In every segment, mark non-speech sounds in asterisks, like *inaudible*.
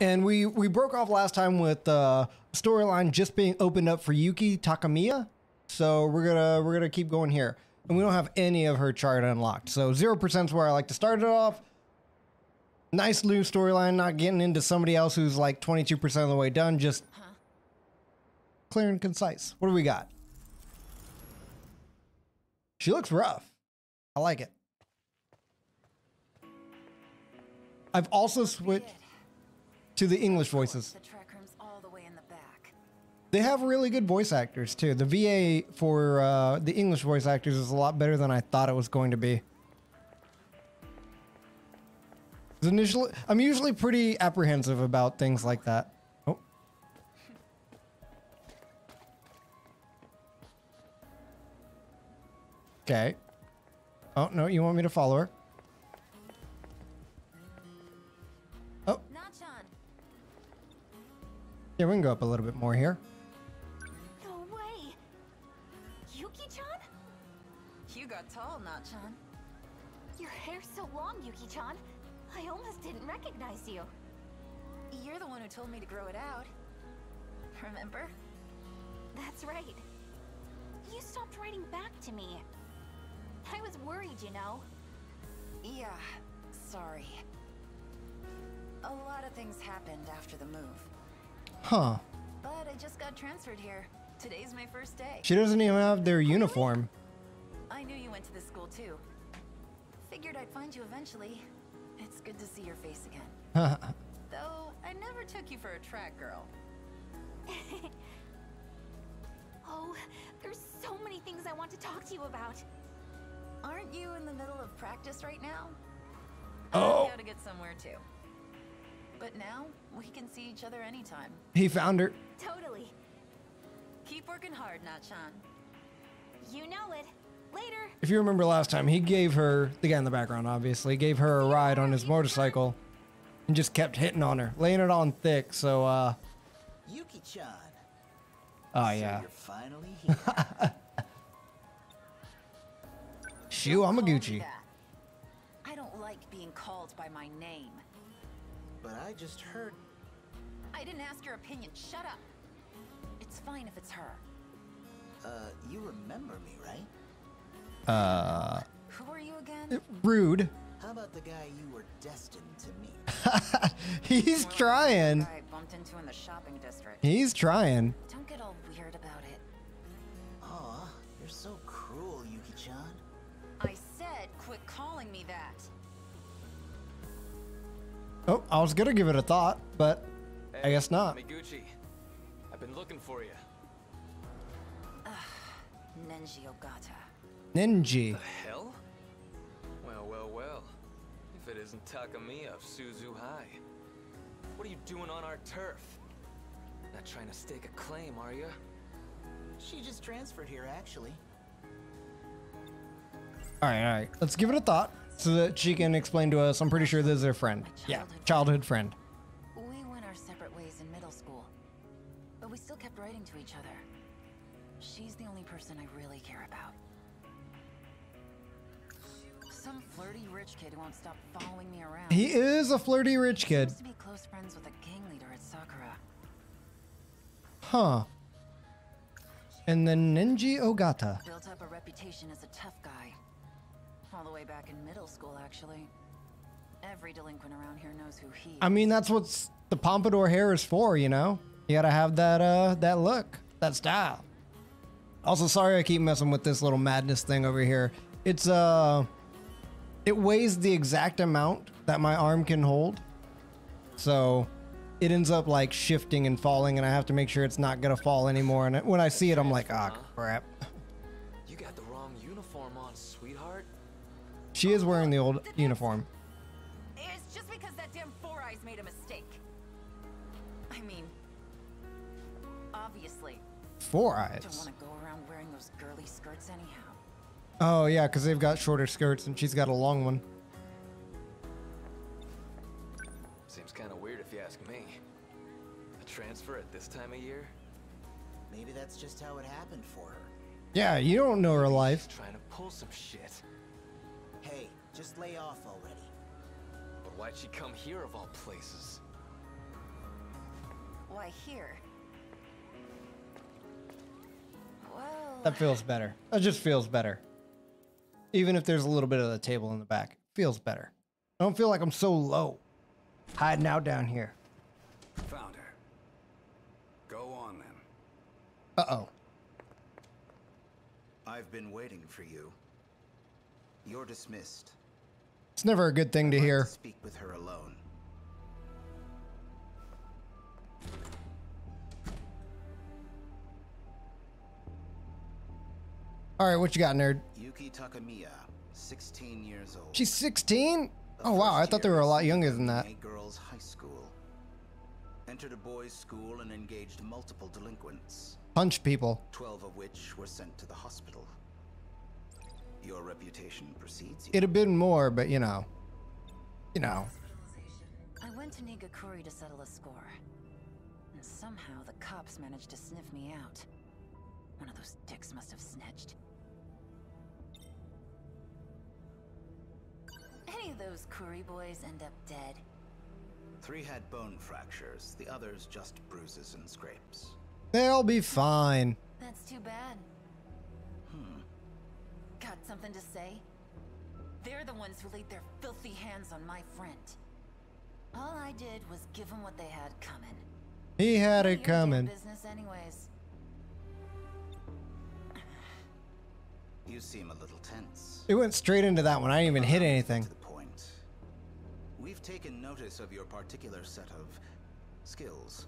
And we we broke off last time with uh storyline just being opened up for Yuki Takamiya. So we're gonna we're gonna keep going here. And we don't have any of her chart unlocked. So zero percent is where I like to start it off. Nice new storyline, not getting into somebody else who's like 22% of the way done, just clear and concise. What do we got? She looks rough. I like it. I've also switched to the English voices. The track room's all the way in the back. They have really good voice actors too. The VA for uh, the English voice actors is a lot better than I thought it was going to be. Initially, I'm usually pretty apprehensive about things like that. Oh. *laughs* Okay. Oh no, you want me to follow her? Yeah, we can go up a little bit more here. No way! Yuki-chan? You got tall, Nachan. Your hair's so long, Yuki-chan. I almost didn't recognize you. You're the one who told me to grow it out. Remember? That's right. You stopped writing back to me. I was worried, you know. Yeah, sorry. A lot of things happened after the move. Huh. But I just got transferred here. Today's my first day. She doesn't even have their uniform. I knew you went to this school too. Figured I'd find you eventually. It's good to see your face again. *laughs* Though, I never took you for a track girl. *laughs* Oh, there's so many things I want to talk to you about. Aren't you in the middle of practice right now? Oh. I gotta get somewhere too. But now, we can see each other anytime. He found her. Totally. Keep working hard, Nachan. You know it. Later. If you remember last time, he gave her, the guy in the background obviously, gave her a ride on his motorcycle and just kept hitting on her, laying it on thick. So, uh, Yuki-chan. oh so yeah. You're finally *laughs* here. Shu Amiguchi. I don't like being called by my name. But I just heard. I didn't ask your opinion. Shut up. It's fine if it's her. Uh, you remember me, right? Uh, Who are you again? rude. How about the guy you were destined to meet? *laughs* He's More like trying. the guy Oh, I was gonna give it a thought, but I guess not. Amiguchi, I've been looking for you. Nenji Ogata. Ninji. The hell? Well, well, well. If it isn't Takamiya of Suzu High. What are you doing on our turf? Not trying to stake a claim, are you? She just transferred here, actually. All right, all right. Let's give it a thought so that she can explain to us. I'm pretty sure this is her friend. Yeah, childhood friend. We went our separate ways in middle school, but we still kept writing to each other. She's the only person I really care about. Some flirty rich kid who won't stop following me around. He is a flirty rich kid. Used to be close friends with a gang leader at Sakura. Huh. And then Nenji Ogata. Built up a reputation as a tough guy. All the way back in middle school, actually. Every delinquent around here knows who he is. I mean, that's what the pompadour hair is for, you know? You gotta have that, uh, that look, that style. Also, sorry I keep messing with this little madness thing over here. It's, uh, it weighs the exact amount that my arm can hold. So it ends up like shifting and falling, and I have to make sure it's not gonna fall anymore. And when I see it, I'm like, ah, crap. She is wearing the old uniform. It's just because that damn Four Eyes made a mistake. I mean, obviously, Four don't want to go around wearing those girly skirts anyhow. Oh, yeah, because they've got shorter skirts and she's got a long one. Seems kind of weird if you ask me. A transfer at this time of year? Maybe that's just how it happened for her. Yeah, you don't know her life. She's trying to pull some shit. Hey, just lay off already. But why'd she come here of all places? why here? Well, That feels better. That just feels better. Even if there's a little bit of the table in the back, feels better. I don't feel like I'm so low, hiding out down here. Found her. Go on then. Uh oh. I've been waiting for you. You're dismissed. It's never a good thing to hear. speak with her alone. All right, what you got, nerd? Yuki Takamiya, 16 years old. She's 16? Oh wow, I thought they were a lot younger than that. Girls' high school. Entered a boys' school and engaged multiple delinquents, Punch people. 12 of which were sent to the hospital. Your reputation precedes you. It'd have been more, but you know. You know. I went to Nigakuri to settle a score. And somehow the cops managed to sniff me out. One of those dicks must have snitched. Any of those Kuri boys end up dead? Three had bone fractures, the others just bruises and scrapes. They'll be fine. That's too bad. Got something to say? They're the ones who laid their filthy hands on my friend. All I did was give them what they had coming. He had it of your damn coming. Business, anyways. You seem a little tense. It went straight into that one. I didn't even hit uh-huh. anything. To the point. We've taken notice of your particular set of skills.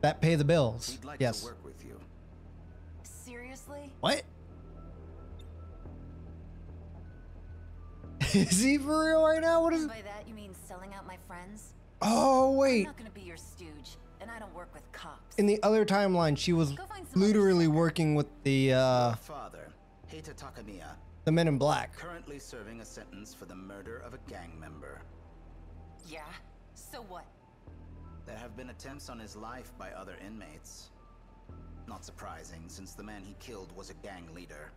That pay the bills. We'd like Yes. to work with you. Seriously? What? *laughs* is he for real right now? What is? And by that you mean selling out my friends? Oh wait. I'm wait. not gonna be your stooge, and I don't work with cops. In the other timeline, she was Go find some other literally working with the uh, father, Heita Takamiya, the Men in Black. currently serving a sentence for the murder of a gang member. yeah. So what? There have been attempts on his life by other inmates. Not surprising, since the man he killed was a gang leader.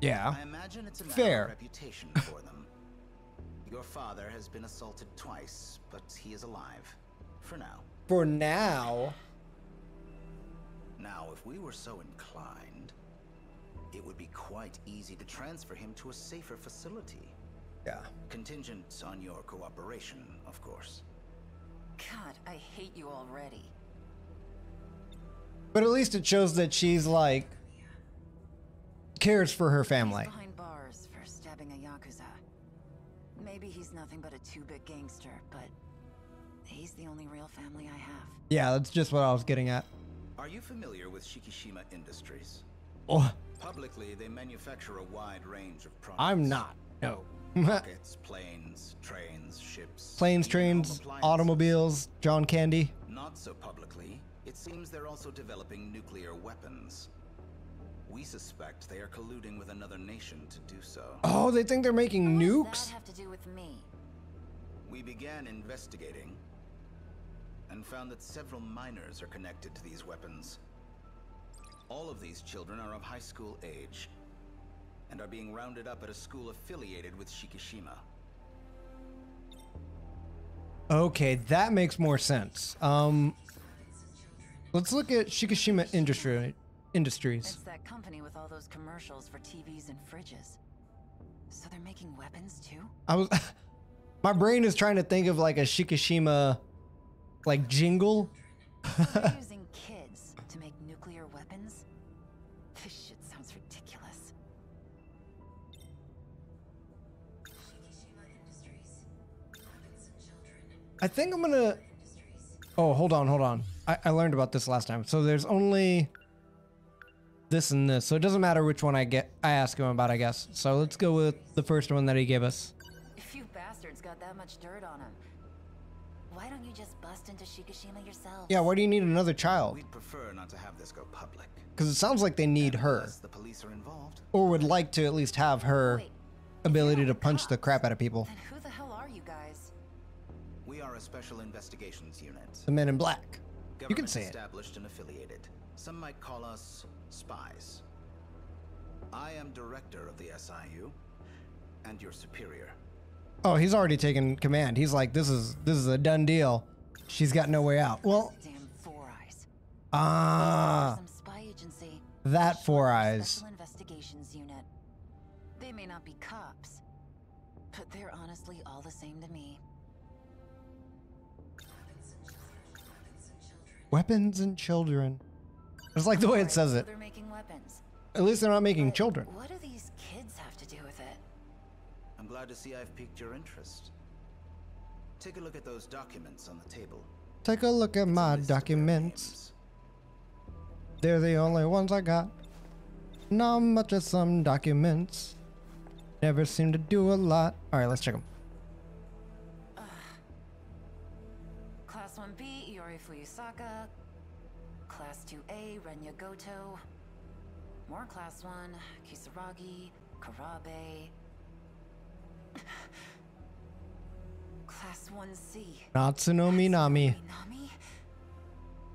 Yeah. I imagine it's a Fair. reputation for them. *laughs* Your father has been assaulted twice, but he is alive. For now. For now. Now, if we were so inclined, it would be quite easy to transfer him to a safer facility. Yeah. Contingent on your cooperation, of course. God, I hate you already. But at least it shows that she's like cares for her family. He's behind bars for stabbing a yakuza. Maybe he's nothing but a two-bit gangster, but he's the only real family I have. Yeah, that's just what I was getting at. Are you familiar with Shikishima Industries? Oh, Publicly, they manufacture a wide range of products. I'm not. No. *laughs* Rockets, planes, trains, ships. Planes, trains, automobiles, John Candy. Not so publicly, it seems they're also developing nuclear weapons. We suspect they are colluding with another nation to do so. Oh, they think they're making What does nukes? that have to do with me? We began investigating and found that several minors are connected to these weapons. All of these children are of high school age and are being rounded up at a school affiliated with Shikishima. Okay, that makes more sense. Um, let's look at Shikishima Industry Industries. It's that company with all those commercials for TVs and fridges. So they're making weapons too? I was, *laughs* my brain is trying to think of like a Shikishima, like jingle. *laughs* Using kids to make nuclear weapons? This shit sounds ridiculous. I think I'm gonna. Oh, hold on, hold on. I, I learned about this last time. So there's only this and this. So it doesn't matter which one I get. I ask him about, I guess. So let's go with the first one that he gave us. If you bastards got that much dirt on him, why don't you just bust into Shikishima yourself? Yeah, why do you need another child? We'd prefer not to have this go public. Because it sounds like they need her, the police are involved. or would like to at least have her Wait, ability to the punch the crap out of people. Then who the hell are you guys? We are a special investigations unit. The Men in Black. You can Government say it. established and affiliated. Some might call us spies. I am director of the SIU and your superior. Oh, he's already taken command. He's like, this is this is a done deal. She's got no way out. Well, Damn four eyes. Ah, Some spy agency. that Four Short Eyes. Special Investigations Unit. They may not be cops, but they're honestly all the same to me. Weapons and children. It's like the way it says it. They're making weapons. At least they're not making But children. What do these kids have to do with it? I'm glad to see I've piqued your interest. Take a look at those documents on the table. Take a look at It's my list of their documents. They're the only ones I got. Not much of some documents. Never seem to do a lot. All right, let's check them. Class 1B, Iori Fuyusaka. Class 2A, Renya Goto. More Class 1, Kisaragi, Kurabe. Class 1C. Natsuno Minami. Minami?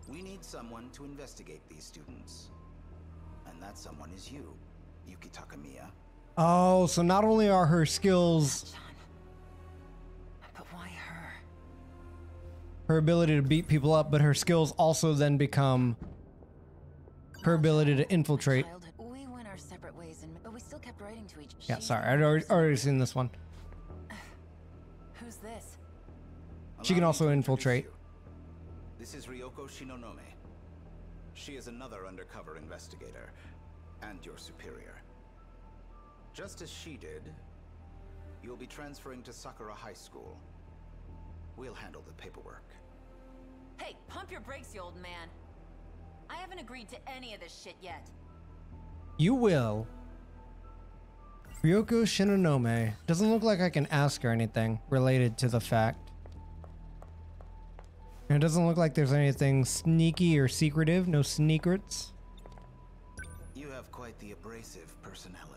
We need someone to investigate these students. And that someone is you, Yuki Takamiya. Oh, so not only are her skills, her ability to beat people up, but her skills also then become her ability to infiltrate. We went our separate ways, and but we still kept writing to each. Yeah, sorry, I'd already, already seen this one. *sighs* Who's this? She can also infiltrate. This is Ryoko Shinonome. She is another undercover investigator, and your superior. Just as she did, you'll be transferring to Sakura High School. We'll handle the paperwork. Hey, pump your brakes, you old man. I haven't agreed to any of this shit yet. You will. Ryoko Shinonome. Doesn't look like I can ask her anything related to the fact. And it doesn't look like there's anything sneaky or secretive. No secrets. You have quite the abrasive personality.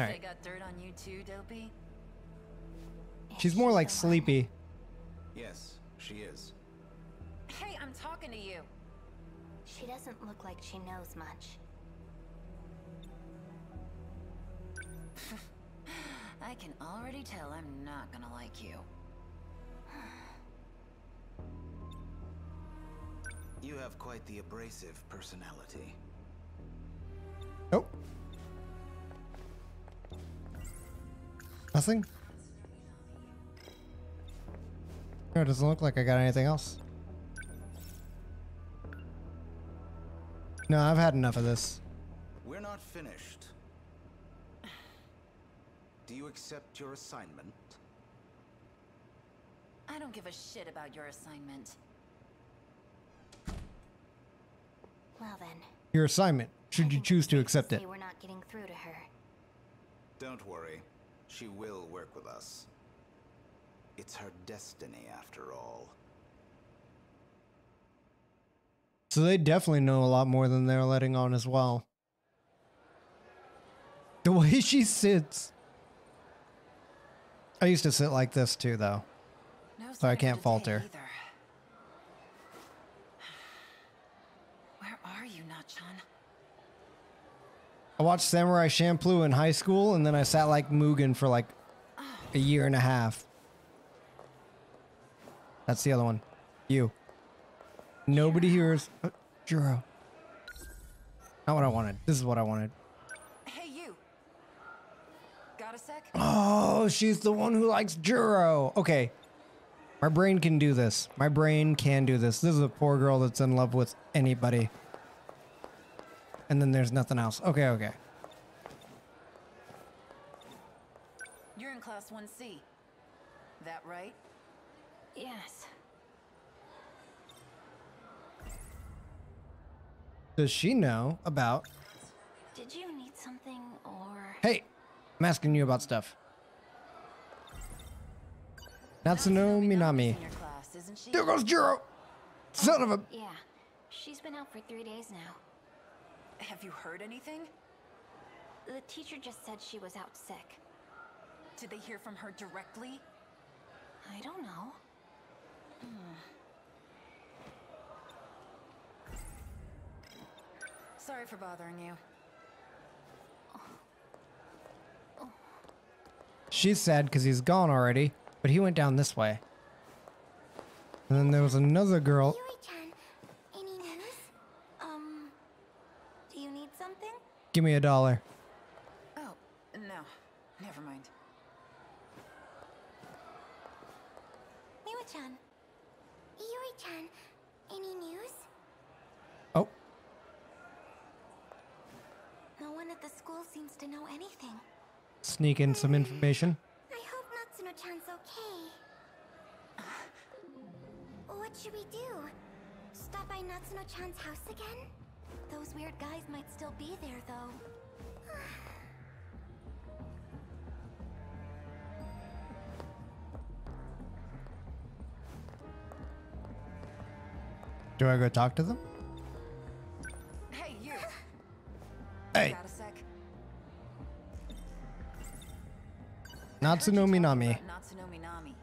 All They got dirt on you too, Dopey? She's more like sleepy. Yes, she is. Hey, I'm talking to you. She doesn't look like she knows much. *laughs* I can already tell I'm not gonna like you. You have quite the abrasive personality. Oh. Nothing? No, it doesn't look like I got anything else. No, I've had enough of this. We're not finished. Do you accept your assignment? I don't give a shit about your assignment. Well then. Your assignment, should you choose to accept it. We're not getting through to her. Don't worry. She will work with us. It's her destiny, after all. So they definitely know a lot more than they're letting on as well. The *laughs* way she sits. I used to sit like this too, though. No So I can't falter. Either. Where are you, Nachan? I watched Samurai Champloo in high school, and then I sat like Mugen for like a year and a half. That's the other one. You. Nobody hears. Juro. Not what I wanted. This is what I wanted. Hey, you. Got a sec? Oh, she's the one who likes Juro. Okay. My brain can do this. My brain can do this. This is a poor girl that's in love with anybody. And then there's nothing else. Okay, okay. You're in class 1C. That right? Yes. Does she know about. Did you need something or Hey, I'm asking you about stuff. Natsuno Minami. In your class. There goes Jiro! Son of a. Yeah. She's been out for three days now. Have you heard anything? The teacher just said she was out sick. Did they hear from her directly? I don't know. Hmm. Sorry for bothering you. She's sad because he's gone already. But he went down this way. And then there was another girl. Yuri-chan, any news? Um, do you need something? Give me a dollar. Oh, no. Never mind. Miwa-chan. Yuri-chan, any news? Oh, No one at the school seems to know anything. sneak in some hmm. information. Do I go talk to them? Hey, you! Hey, Got a sec? Natsuno Minami. Natsuno Minami.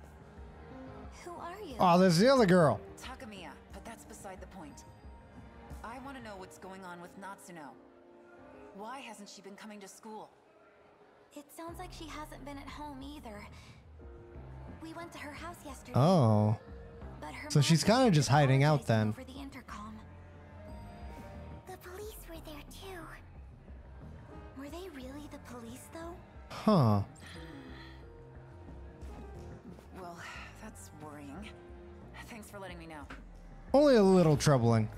Who are you? Oh, there's the other girl. Takamiya, but that's beside the point. I want to know what's going on with Natsuno. Why hasn't she been coming to school? It sounds like she hasn't been at home either. We went to her house yesterday. Oh. But her So she's kinda just hiding out then. Over the intercom. The police were there too. Were they really the police though? Huh. Well, that's worrying. Thanks for letting me know. Only a little troubling.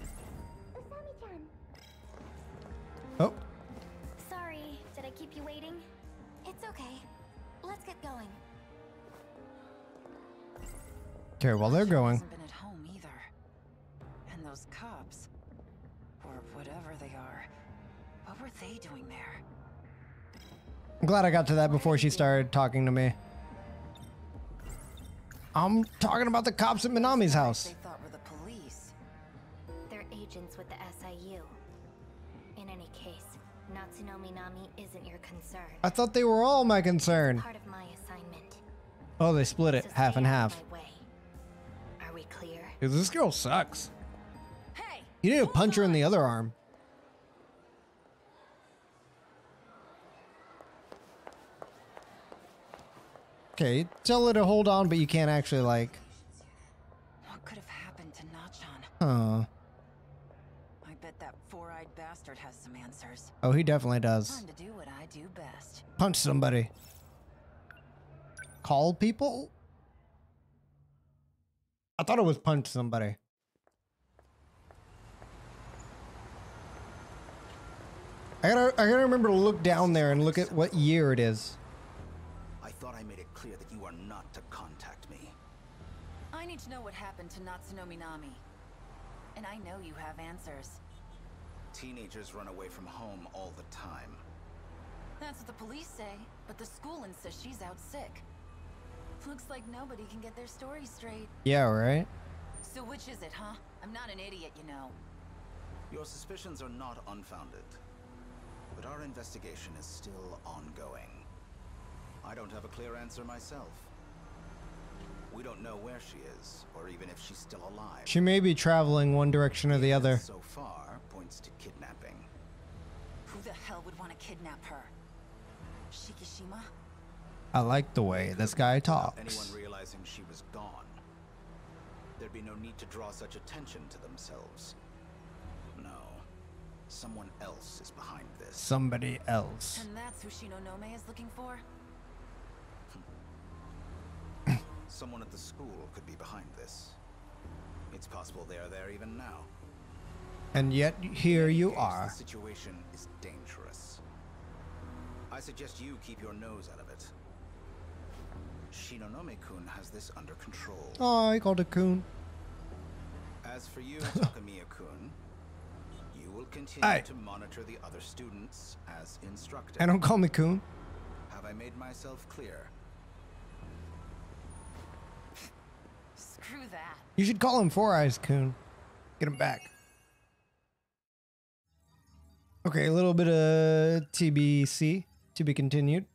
Okay, well, they're going. hasn't been at home either. And those cops, or whatever they are, what were they doing there? I'm glad I got to that before she started talking to me. I'm talking about the cops at Minami's house. They thought were the police. They're agents with the SIU. In any case, Natsuno Minami isn't your concern. I thought they were all my concern. Part of my assignment. Oh, they split it So half and half. my way. Are? Dude, this girl sucks. Hey! You need to hold punch her in the other arm. Okay, tell her to hold on, but you can't actually like. What could have happened to Nachan? Huh. I bet that four-eyed bastard has some answers. Oh, he definitely does. Time to do what I do best. Punch somebody. Call people? I thought it was punch somebody. I gotta, I gotta remember to look down there and look at what year it is. I thought I made it clear that you are not to contact me. I need to know what happened to Natsuno Minami. And I know you have answers. Teenagers run away from home all the time. That's what the police say, but the school insists she's out sick. Looks like nobody can get their story straight. Yeah, right? So which is it, huh? I'm not an idiot, you know. Your suspicions are not unfounded. But our investigation is still ongoing. I don't have a clear answer myself. We don't know where she is, or even if she's still alive. She may be traveling one direction or the other. So far, points to kidnapping. Who the hell would want to kidnap her? Shikishima? I like the way this guy Without talks. anyone realizing she was gone. There'd be no need to draw such attention to themselves. No. Someone else is behind this. Somebody else. And that's who Shinonome is looking for? *laughs* Someone at the school could be behind this. It's possible they are there even now. And yet, here you case, are. The situation is dangerous. I suggest you keep your nose out of it. Shinonome-kun has this under control. Oh, he called a coon. As for you, *laughs* Takamiya-kun, you will continue Aye. to monitor the other students as instructed. And don't call me coon. Have I made myself clear? Screw that. You should call him Four Eyes Coon. Get him back. Okay, a little bit of TBC to be continued.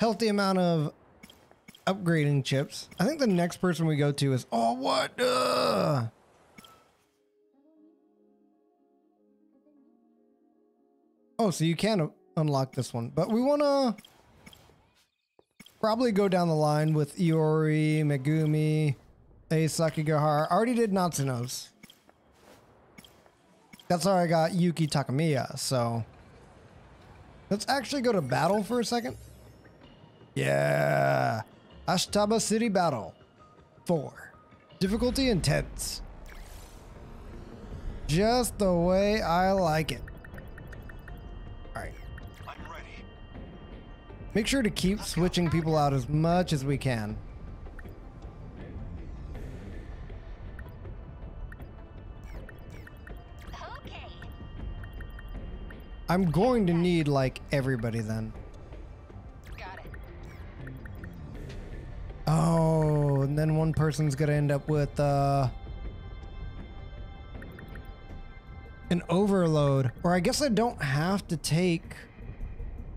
Healthy amount of upgrading chips. I think the next person we go to is oh what? Oh, so you can unlock this one, but we wanna probably go down the line with Iori, Megumi, Ei Sekigahara. I already did Natsuno's. That's how I got Yuki Takamiya, so... Let's actually go to battle for a second. Yeah. Ashtaba City Battle. 4. Difficulty intense. Just the way I like it. Alright. I'm ready. Make sure to keep switching people out as much as we can. Okay. I'm going to need like everybody then. Oh, and then one person's gonna end up with uh an overload. Or I guess I don't have to take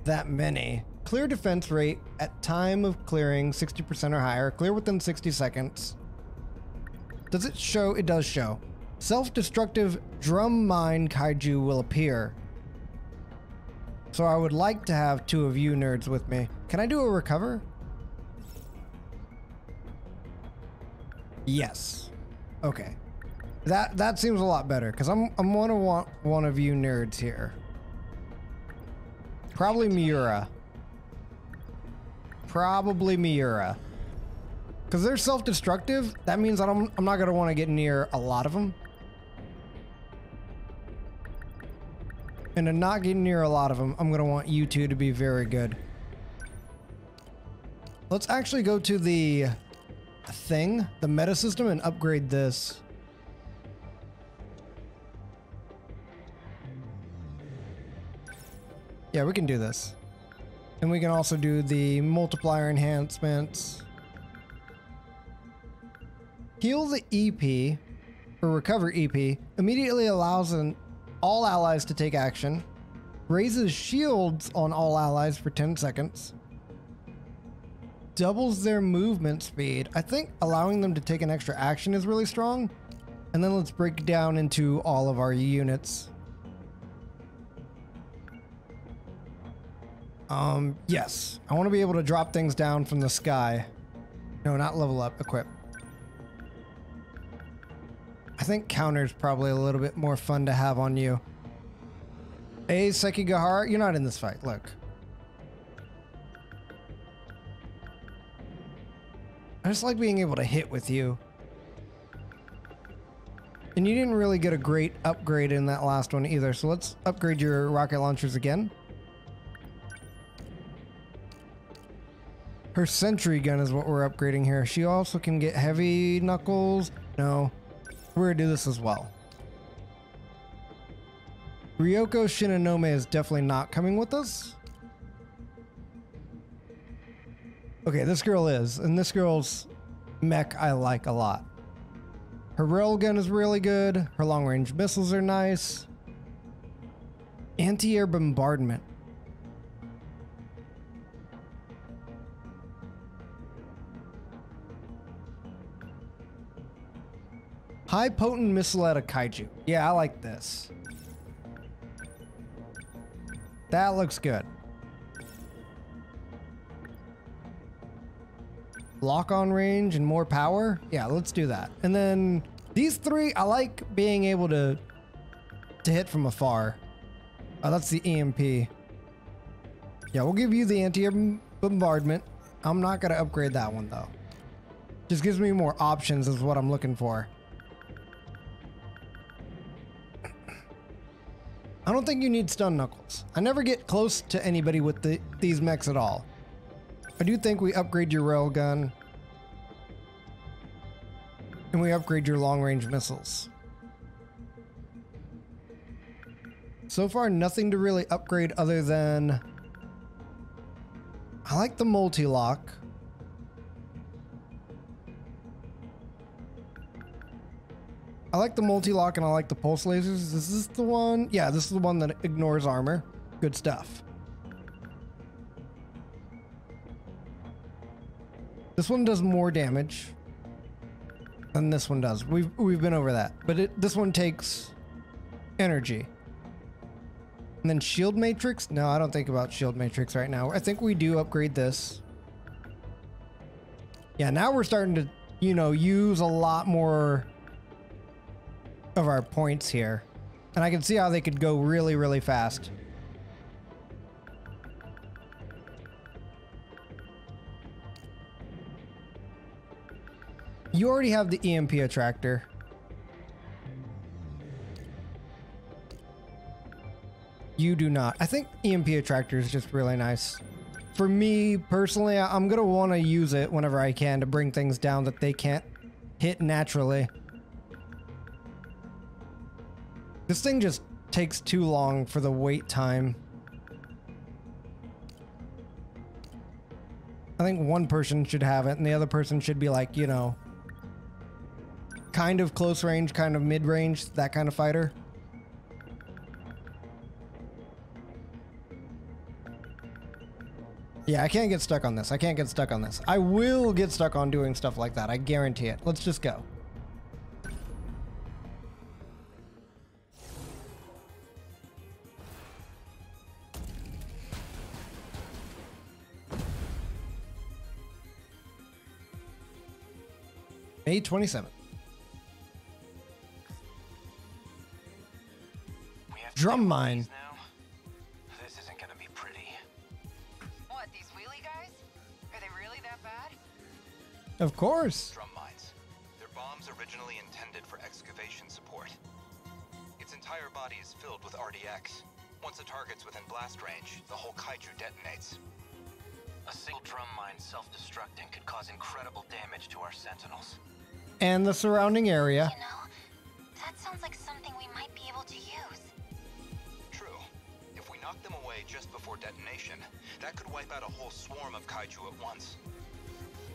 that many. Clear defense rate at time of clearing 60% or higher. Clear within 60 seconds. Does it show? It does show. Self-destructive drum mine kaiju will appear. So I would like to have two of you nerds with me. Can I do a recover? Yes. Okay. That that seems a lot better because I'm I'm gonna want one of you nerds here. Probably Miura. Probably Miura. Because they're self-destructive. That means I don't, I'm not gonna want to get near a lot of them. And to not get near a lot of them, I'm gonna want you two to be very good. Let's actually go to the thing, the meta system, and upgrade this. Yeah, we can do this. And we can also do the multiplier enhancements. Heal the EP, or recover EP, immediately allows an, all allies to take action. Raises shields on all allies for 10 seconds doubles their movement speed. I think allowing them to take an extra action is really strong. And then let's break down into all of our units. Um, yes. I want to be able to drop things down from the sky. No, not level up, equip. I think counter's probably a little bit more fun to have on you. Hey, Sekigahara, you're not in this fight. Look. I just like being able to hit with you. And you didn't really get a great upgrade in that last one either, so let's upgrade your rocket launchers again. Her sentry gun is what we're upgrading here. She also can get heavy knuckles. No, we're gonna do this as well. Ryoko Shinonome is definitely not coming with us. Okay, this girl is, and this girl's mech I like a lot. Her railgun is really good. Her long range missiles are nice. Anti air bombardment. High potent missile at a kaiju. Yeah, I like this. That looks good. Lock on range and more power. Yeah, let's do that. And then these three, I like being able to to hit from afar. Oh, that's the EMP. Yeah, we'll give you the anti-air bombardment. I'm not gonna upgrade that one though. Just gives me more options is what I'm looking for. I don't think you need stun knuckles. I never get close to anybody with the, these mechs at all. I do think we upgrade your railgun. And we upgrade your long range missiles. So far, nothing to really upgrade other than. I like the multi lock. I like the multi lock and I like the pulse lasers. This is the one? Yeah, this is the one that ignores armor. Good stuff. This one does more damage than this one does. We've we've been over that, but it, this one takes energy. And then shield matrix? No, I don't think about shield matrix right now. I think we do upgrade this. Yeah, now we're starting to, you know, use a lot more of our points here. And I can see how they could go really, really fast. You already have the EMP attractor. You do not. I think EMP attractor is just really nice. For me personally, I'm gonna want to use it whenever I can to bring things down that they can't hit naturally. This thing just takes too long for the wait time. I think one person should have it and the other person should be like, you know, kind of close range, kind of mid range, that kind of fighter. Yeah, I can't get stuck on this. I can't get stuck on this. I will get stuck on doing stuff like that. I guarantee it. Let's just go. May 27th. Drum to mine. now. This isn't gonna be pretty. What, these wheelie guys? Are they really that bad? Of course. Drum mines. They're bombs originally intended for excavation support. Its entire body is filled with RDX. Once a target's within blast range, the whole kaiju detonates. A single drum mine self-destructing could cause incredible damage to our sentinels. And the surrounding area. You know, that sounds like something we might be able to use. True. If we knock them away just before detonation, that could wipe out a whole swarm of kaiju at once.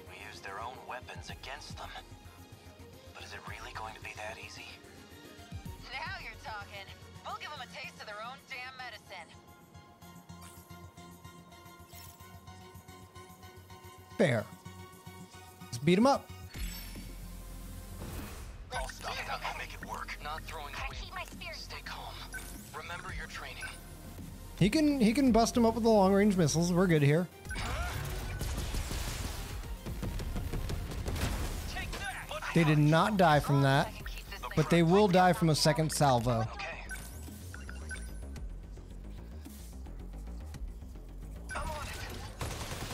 We use their own weapons against them. But is it really going to be that easy? Now you're talking. We'll give them a taste of their own damn medicine. Fair. Let's beat him up. I'll stop it. I'll make it work. Not throwing Gotta away. keep my spirits Stay calm. Remember your training. He can he can bust him up with the long range missiles. We're good here. They did not die from that, but they will die from a second salvo.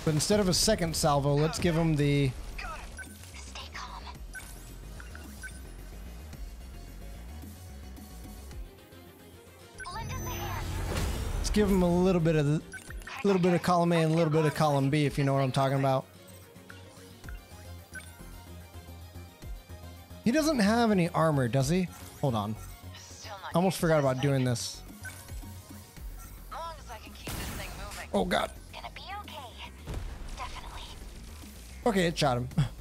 But instead of a second salvo, let's give him the give him a little bit of a little bit of column A and a little bit of column B, if you know what I'm talking about. He doesn't have any armor, does he? Hold on. I almost forgot about doing this. As long as I can keep this thing moving. Oh god. Okay. Okay, it shot him. *laughs*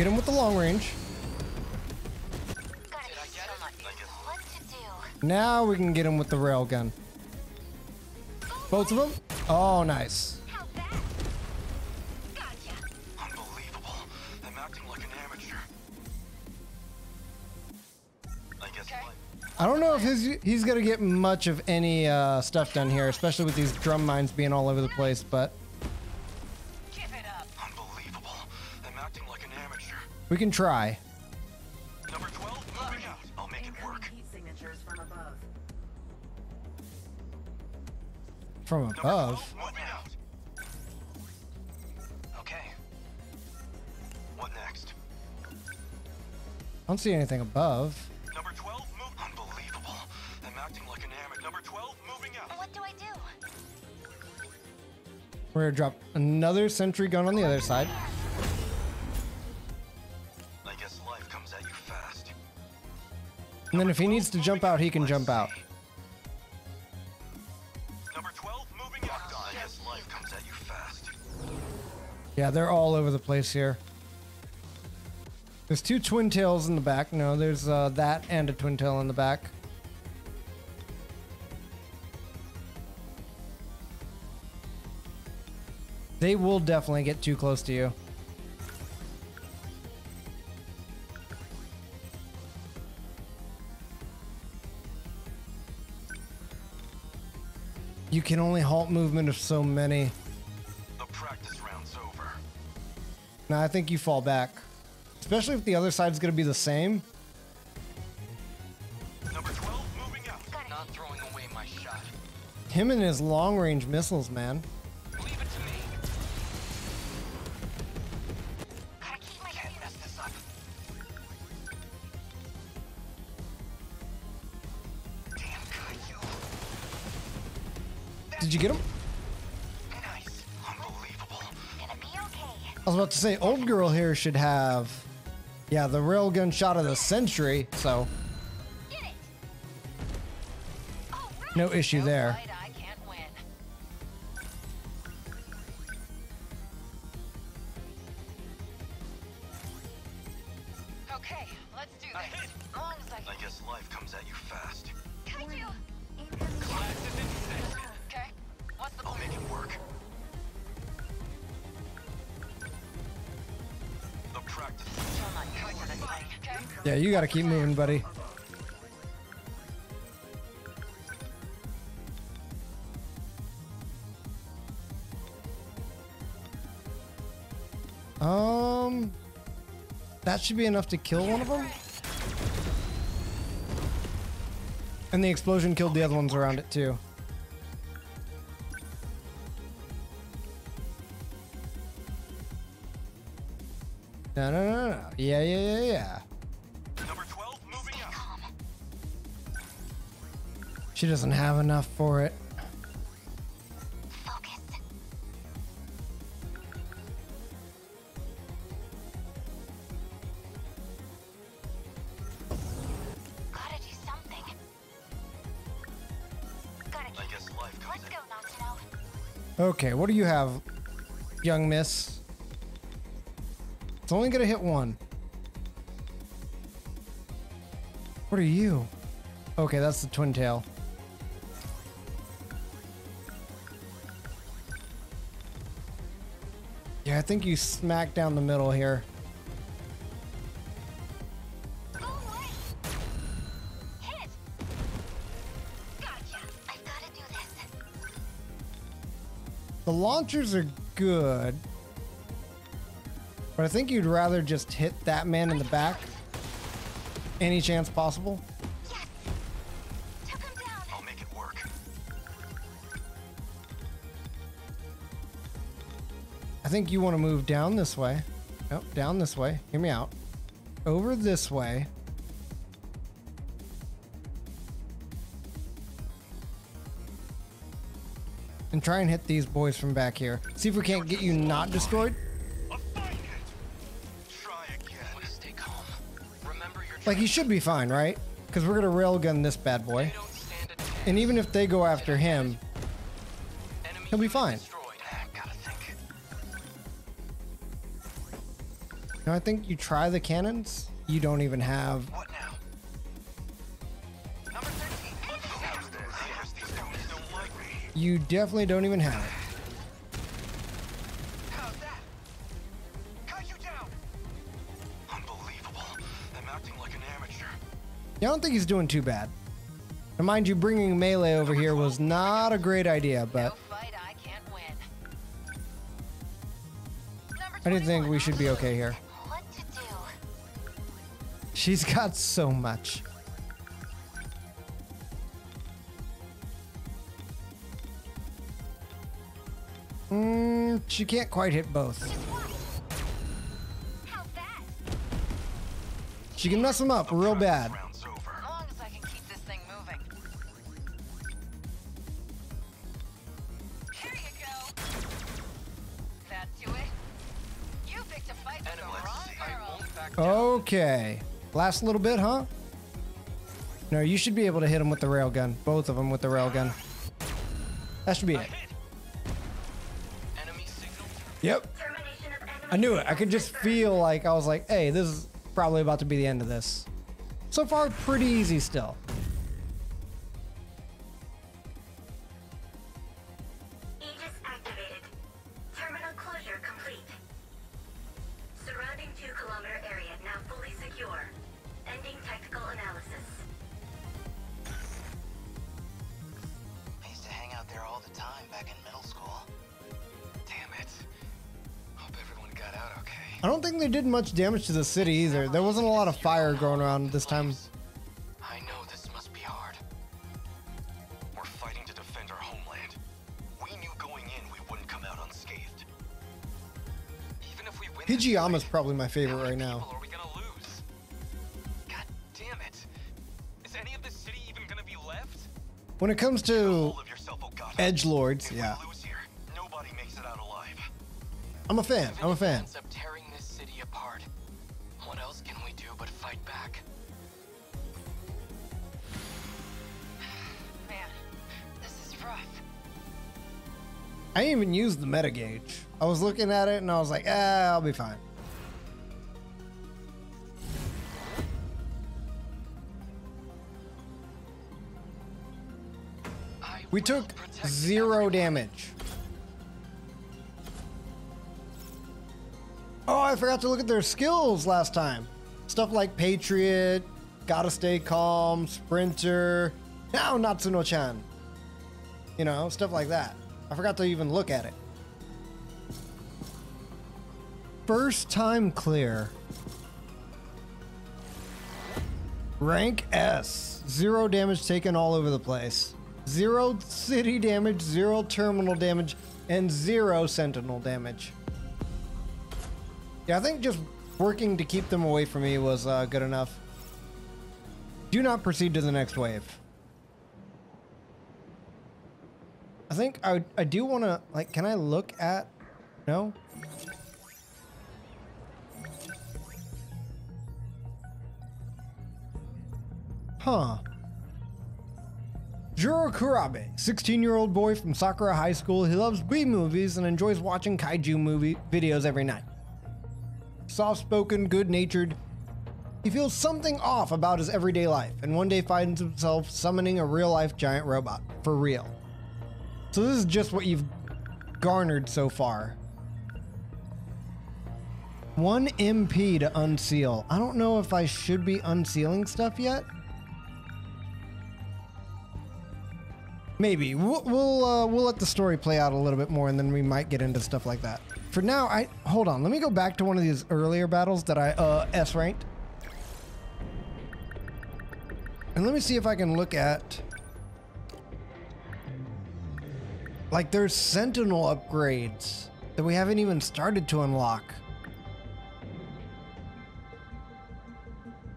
stand a Get him with the long range. Gotta be still not What to do? Now we can get him with the railgun. Both of them? Oh, nice. How bad? Gotcha. Unbelievable. I'm acting like an amateur. I guess Okay. like I don't know if his, he's going to get much of any uh, stuff done here, especially with these drum mines being all over the place, but we can try. Number 12, moving out. I'll make it work. Signatures from above. From above. 12, moving out. Okay. What next? I don't see anything above. Number 12, move. Unbelievable. I'm acting like an amateur. Number 12, moving out. What do I do? We're going to drop another sentry gun on the other side. And then if he needs to jump out, he can jump out. Number 12, moving out. I guess life comes at you fast. Yeah, they're all over the place here. There's two twin tails in the back. No, there's uh, that and a twin tail in the back. They will definitely get too close to you. You can only halt movement of so many. The practice round's over. Now I think you fall back. Especially if the other side's gonna be the same. Number 12 moving out. Not throwing away my shot. Him and his long range missiles, man. About to say, old girl here should have, yeah, the railgun shot of the century, so Get it! All right! no issue oh, there. Gotta keep moving, buddy. Um, that should be enough to kill one of them. And the explosion killed the other ones around it too. No, no, no, no. Yeah, yeah, yeah, yeah. She doesn't have enough for it. Focus. Gotta do something. Gotta I guess life comes Let's at go, Natsuno. Okay, what do you have, young miss? It's only gonna hit one. What are you? Okay, that's the twin tail. Think you smack down the middle here. The launchers are good. But I think you'd rather just hit that man in the back. Any chance possible. Think you want to move down this way. Nope, down this way. Hear me out. Over this way. And try and hit these boys from back here. See if we can't get you not destroyed. Like, he should be fine, right? Because we're going to railgun this bad boy. And even if they go after him, he'll be fine. Now I think you try the cannons. You don't even have. What now? Number 13. There's these guys don't like me. You definitely don't even have it. How's that? Cut you down. Unbelievable. I'm acting like an amateur. Yeah, I don't think he's doing too bad. Now, mind you, bringing melee over here was not a great idea, No but fight I can't I didn't think we should be okay here. What to do? She's got so much. Mm, she can't quite hit both. She can mess them up real bad. Round's over. As long as I can keep this thing moving. Here you go. That do it? You picked a fight with the Enemy. wrong I girl. won't back down. Okay. Last little bit, huh? No, you should be able to hit them with the railgun. Both of them with the railgun. That should be it. Yep. I knew it. I could just feel like I was like, hey, this is probably about to be the end of this. So far, pretty easy still. Did much damage to the city either. There wasn't a lot of fire going around this time. I know this must be hard. We're fighting to defend our homeland. We knew going in we wouldn't come out unscathed. Even if we win Hijiyama's fight, probably my favorite right now. people are we gonna lose? God damn it. Is any of this city even gonna be left? When it comes to yourself, oh Ogata. edge lords, yeah, here, makes it out alive. I'm a fan. I'm a fan. Didn't even use the meta gauge. I was looking at it and I was like, ah, I'll be fine. I We took zero everyone. damage. Oh, I forgot to look at their skills last time. Stuff like Patriot, Gotta Stay Calm, Sprinter, now Natsuno-chan. You know, stuff like that. I forgot to even look at it. First time clear. Rank S. Zero damage taken all over the place. Zero city damage, zero terminal damage, and zero sentinel damage. Yeah, I think just working to keep them away from me was uh, good enough. Do not proceed to the next wave. I think I, I do want to, like, can I look at, no? Huh. Juro Kurabe, 16 year old boy from Sakura High School. He loves B movies and enjoys watching kaiju movie videos every night. Soft spoken, good natured, he feels something off about his everyday life and one day finds himself summoning a real life giant robot. For real. So, this is just what you've garnered so far. 1 MP to unseal. I don't know if I should be unsealing stuff yet. Maybe we'll we'll, uh, we'll let the story play out a little bit more, and then we might get into stuff like that. For now, I hold on. Let me go back to one of these earlier battles that I uh, S ranked, and let me see if I can look at like there's Sentinel upgrades that we haven't even started to unlock.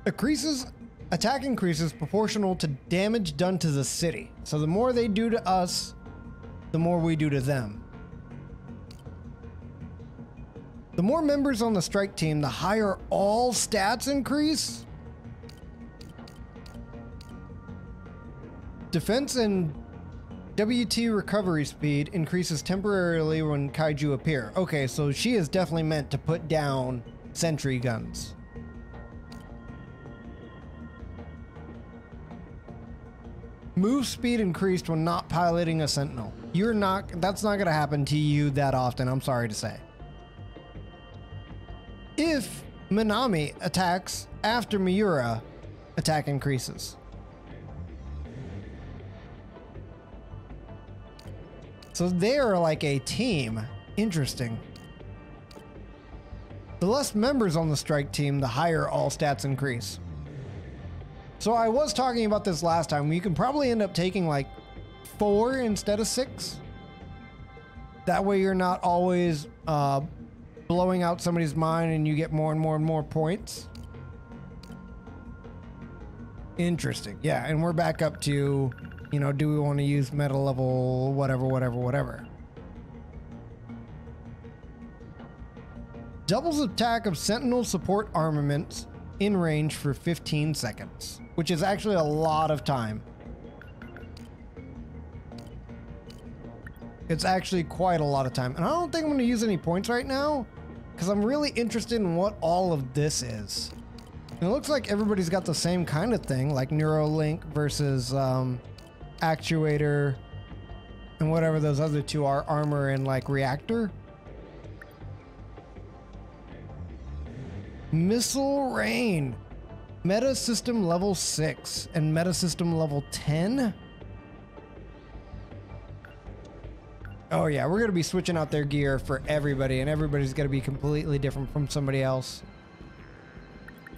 Increases attack increases proportional to damage done to the city. So the more they do to us, the more we do to them. The more members on the strike team, the higher all stats increase. Defense and WT recovery speed increases temporarily when kaiju appear. Okay, so she is definitely meant to put down sentry guns. Move speed increased when not piloting a sentinel. You're not that's not going to happen to you that often, I'm sorry to say. If Minami attacks after Miura, attack increases. So they are like a team. Interesting. The less members on the strike team, the higher all stats increase. So I was talking about this last time. You can probably end up taking like four instead of six. That way you're not always uh, blowing out somebody's mind and you get more and more and more points. Interesting. Yeah, and we're back up to, you know, do we want to use meta level whatever, whatever, whatever. Doubles attack of Sentinel support armaments in range for 15 seconds, which is actually a lot of time. It's actually quite a lot of time. And I don't think I'm going to use any points right now because I'm really interested in what all of this is. And it looks like everybody's got the same kind of thing, like Neuralink versus um, Actuator and whatever those other two are, Armor and like Reactor. Missile Rain. Meta System level 6 and Meta System level 10. Oh yeah, we're gonna be switching out their gear for everybody, and everybody's gonna be completely different from somebody else.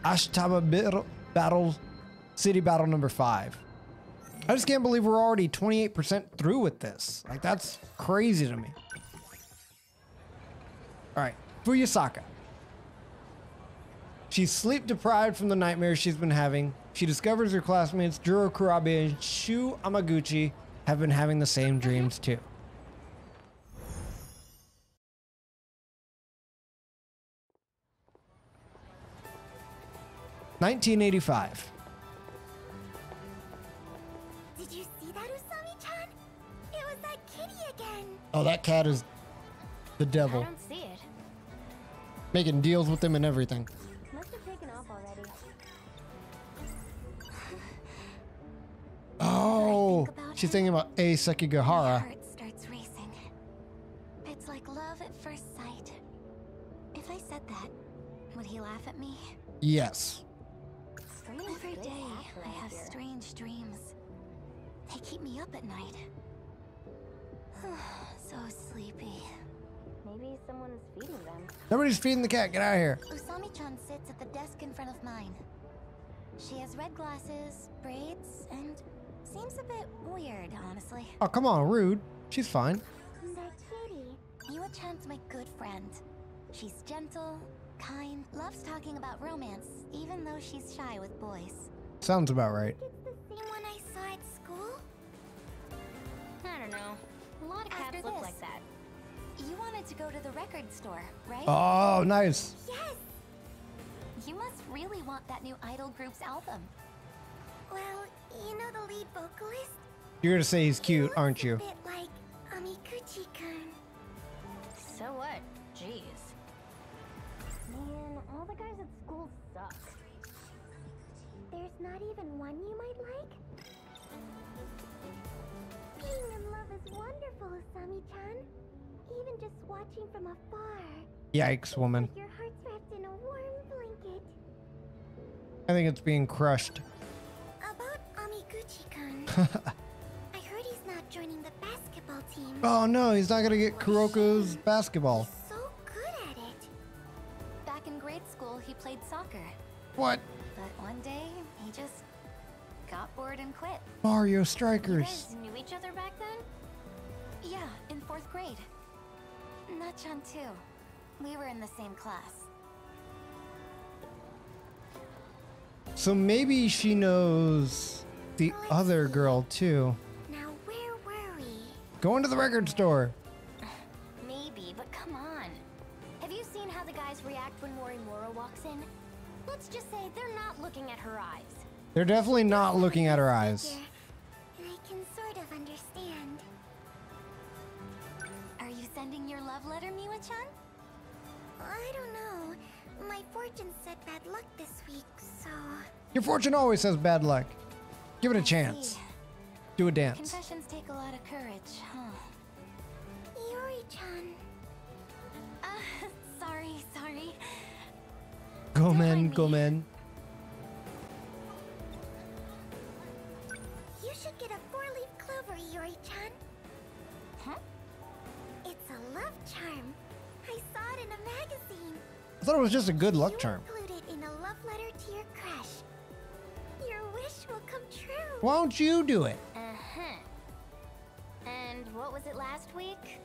Ashtaba Battle, battle City Battle number five. I just can't believe we're already 28% through with this. Like that's crazy to me. All right, Fuyusaka. She's sleep deprived from the nightmares she's been having. She discovers her classmates Juro Kurabe and Shu Amiguchi have been having the same dreams too. Nineteen eighty-five. Did Oh, that cat is the devil. I don't see it. Making deals with them and everything. Must have taken off already. Oh, about she's thinking about Ei My Sekigahara. heart starts racing. It's like love at first sight. If I said that, would he laugh at me? Yes. Every day, I have strange dreams. They keep me up at night. Maybe someone is feeding them. Nobody's feeding the cat. Get out of here. Usami-chan sits at the desk in front of mine. She has red glasses, braids, and seems a bit weird, honestly. Oh, come on, rude. She's fine. That kitty. Miwa-chan's my good friend. She's gentle, kind, loves talking about romance, even though she's shy with boys. Sounds about right. It's the same one I saw at school? I don't know. A lot of cats After look this. like that. You wanted to go to the record store, right? Oh, nice. Yes! You must really want that new idol group's album. Well, you know the lead vocalist? You're gonna say he's cute, looks aren't a you? bit like Amiguchi-kun. So what? Jeez. Man, all the guys at school suck. There's not even one you might like? Being in love is wonderful, Usami-chan. Even just watching from afar. Yikes, woman. Your heart's wrapped in a warm blanket. I think it's being crushed. About Amiguchi-kun. *laughs* I heard he's not joining the basketball team. Oh no, he's not gonna get Kuroko's basketball. He's so good at it. Back in grade school, he played soccer. What? But one day, he just got bored and quit. Mario Strikers. You guys knew each other back then? Yeah, in fourth grade. Nachan too. We were in the same class. So maybe she knows the other girl too. Now, where were we? Going to the record store. *sighs* Maybe, but come on. Have you seen how the guys react when Mori Morimura walks in? Let's just say they're not looking at her eyes. They're definitely not looking at her eyes. Love letter, Miwa-chan? I don't know. My fortune said bad luck this week, so... Your fortune always has bad luck. Give it a I chance. see. Do a dance. Confessions take a lot of courage, huh? Yuri-chan. Uh, *laughs* sorry, sorry. Gomen. Gomen. I thought it was just a good luck you charm. include it in a love letter to your crush. Your wish will come true. Why don't you do it? Uh-huh. And what was it last week?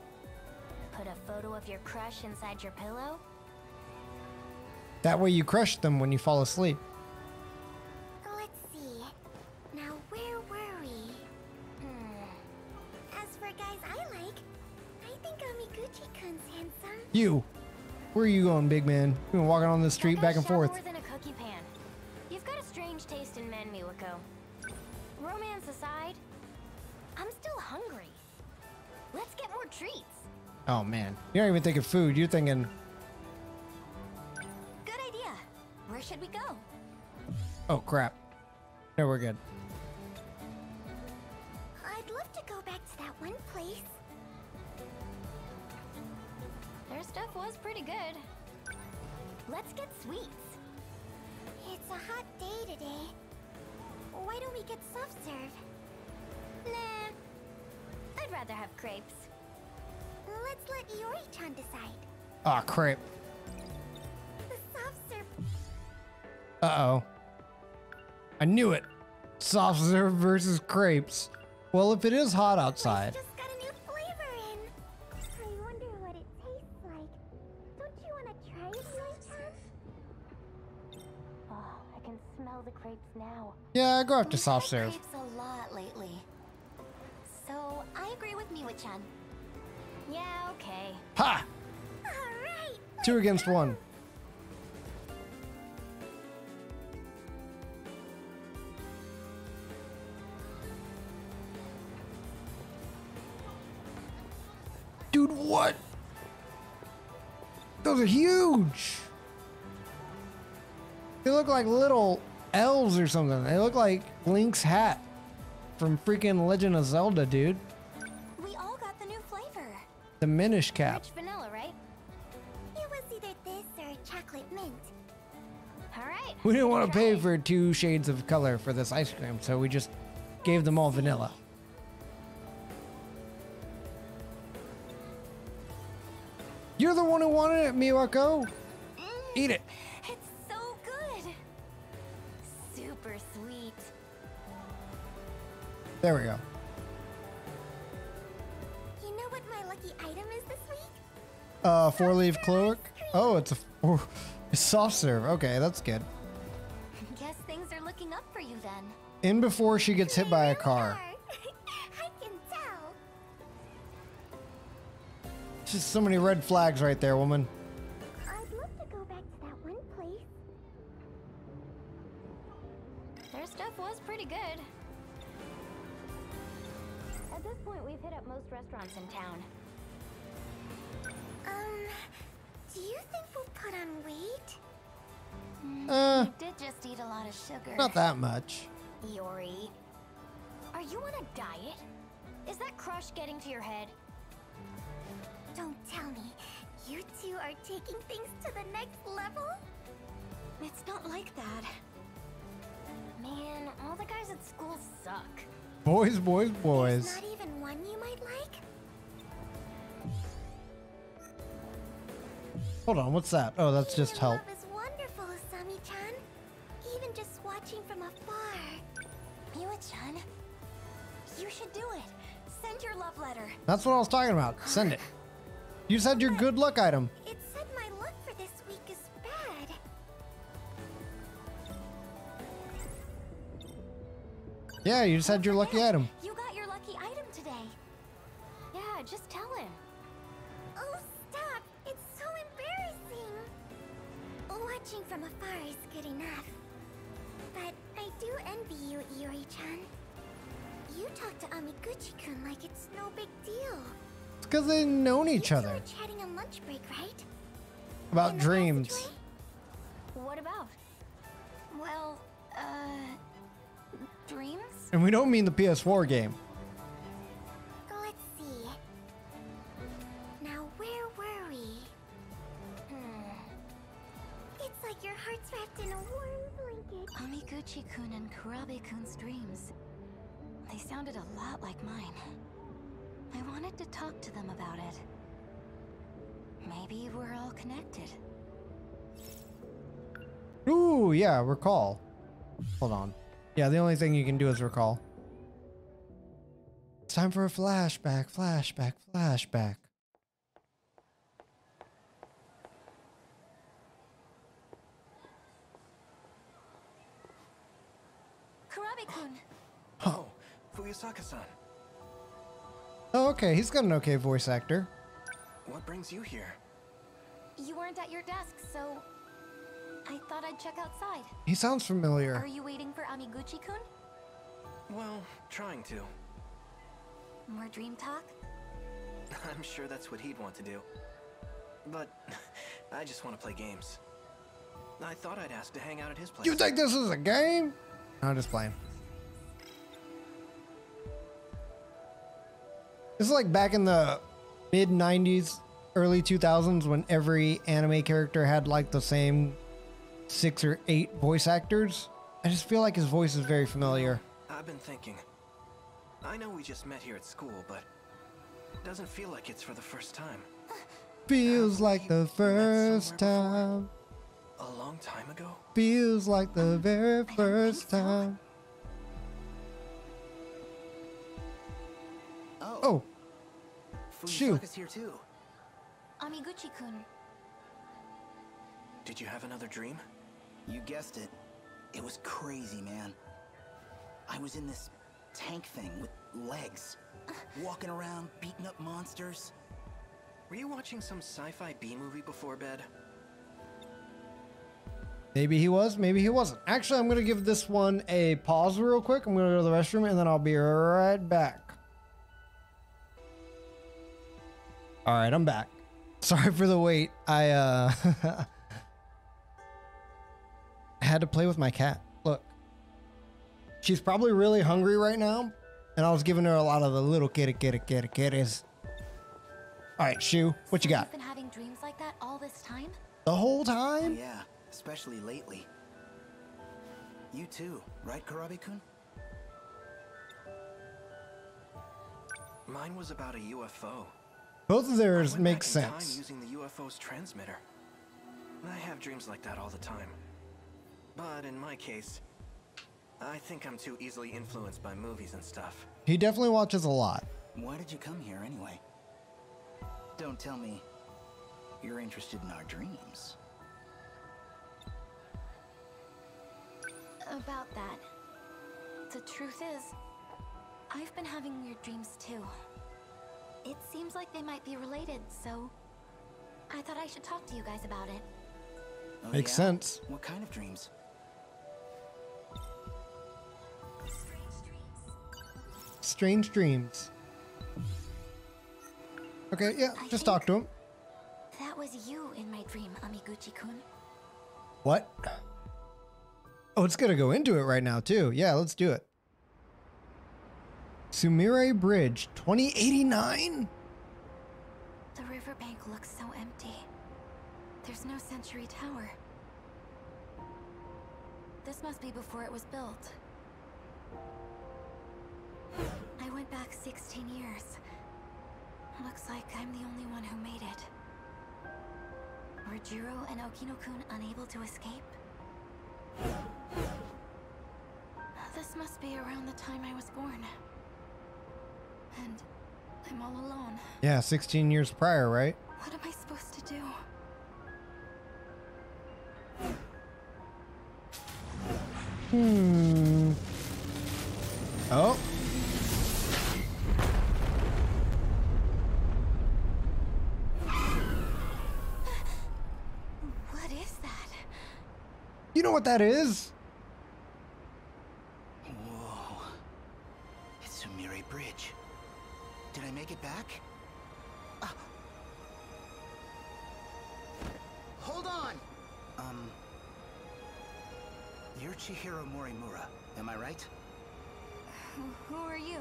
Put a photo of your crush inside your pillow? That way you crush them when you fall asleep. Let's see. Now, where were we? Hmm. As for guys I like, I think Amiguchi-kun's handsome. You. Where are you going, big man? You've been walking on the street back and forth. than a cookie pan. You've got a strange taste in men, Miwako. Romance aside, I'm still hungry. Let's get more treats. Oh man. You're not even thinking food. You're thinking, Good idea. Where should we go? oh crap. No, we're good. Crepes. Well, if it is hot outside. Just got a new flavor in. I wonder what it tastes like. Don't you want to try it, Iori-chan? Oh, I can smell the crepes now. Yeah, I go after soft serve. a lot lately. So I agree with Miwa-chan. Yeah, okay. Ha! All right. Two against one. Something. They look like Link's hat from freaking Legend of Zelda, dude. We all got the new flavor. The Minish cap. Rich vanilla, right? It was either this or chocolate mint. All right. We didn't want to pay for two shades of color for this ice cream, so we just gave them all vanilla. You're the one who wanted it, Miwako. Eat it. There we go. You know what my lucky item is this week? Uh, four leaf cloak. Oh, it's a four, soft serve. Okay, that's good. Guess things are looking up for you then. In before she gets hit by a car. *laughs* I can. Just so many red flags right there, woman. Sugar. not that much. Iori. Are you on a diet? Is that crush getting to your head? Don't tell me. You two are taking things to the next level? It's not like that. Man, all the guys at school suck. Boys, boys, There's boys. not even one you might like? Hold on, what's that? Oh, that's just help. Even just watching from afar. Miwa-chan, you should do it. Send your love letter. That's what I was talking about. Send it. You said your good luck item. It said my luck for this week is bad. Yeah, you said your lucky item. You got your lucky item today. Yeah, just tell him. Oh, stop! It's so embarrassing! Watching from afar is good enough. But I do envy you, Iori-chan. You talk to Amiguchi-kun like it's no big deal. It's because they've known each You other. were chatting on lunch break, right? About In dreams. What about? Well, uh, dreams? And we don't mean the PS4 game. Your heart's wrapped in a warm blanket. Amiguchi-kun and Kurabe-kun's dreams. They sounded a lot like mine. I wanted to talk to them about it. Maybe we're all connected. Ooh, yeah, recall. Hold on. Yeah, the only thing you can do is recall. It's time for a flashback, flashback, flashback. Kurabe-kun! Oh, Fuyusaka-san. Oh, okay, he's got an okay voice actor. What brings you here? You weren't at your desk, so I thought I'd check outside. He sounds familiar. Are you waiting for Amiguchi-kun? Well, trying to. More dream talk? *laughs* I'm sure that's what he'd want to do. But *laughs* I just want to play games. I thought I'd ask to hang out at his place. You think this is a game? I'm just playing. This is like back in the mid 90s, early 2000s when every anime character had like the same six or eight voice actors. I just feel like his voice is very familiar. I've been thinking. I know we just met here at school, but it Doesn't feel like it's for the first time. *laughs* Feels like the first time. A long time ago? Feels like the mm-hmm. very first time. Oh, Oh, Shu. Fuyusaka's here too. Amiguchi-kun. Did you have another dream? You guessed it. It was crazy, man. I was in this tank thing with legs, *laughs* walking around, beating up monsters. Were you watching some sci-fi B movie before bed? maybe he was, maybe he wasn't. Actually, I'm gonna give this one a pause real quick. I'm gonna go to the restroom and then I'll be right back. All right, I'm back. Sorry for the wait. I uh *laughs* had to play with my cat. Look. She's probably really hungry right now, and I was giving her a lot of the little kitty kitty kitty kitties. All right, Shu, what you got? You've been having dreams like that all this time? The whole Oh, time? yeah, especially lately. You too, right, Kurabe-kun? Mine was about a UFO. Both of theirs make back in time sense. using the UFO's transmitter. I have dreams like that all the time. But in my case, I think I'm too easily influenced by movies and stuff. He definitely watches a lot. Why did you come here anyway? Don't tell me you're interested in our dreams. About that. The truth is, I've been having weird dreams too. It seems like they might be related, so I thought I should talk to you guys about it. Oh, Makes yeah? sense. What kind of dreams? Strange dreams. Okay, yeah, I just talk to him. That was you in my dream, Amiguchi-kun. What? Oh, it's gonna go into it right now too. Yeah, let's do it. Sumire Bridge, 2089? The riverbank looks so empty. There's no Century Tower. This must be before it was built. I went back 16 years. Looks like I'm the only one who made it. Were Juro and Okino-kun unable to escape? This must be around the time I was born. And I'm all alone. Yeah, 16 years prior, right? What am I supposed to do? Hmm. Oh. What is that? You know what that is? Make it back? Ah. Hold on! Um. You're Chihiro Morimura, am I right? Who, who are you?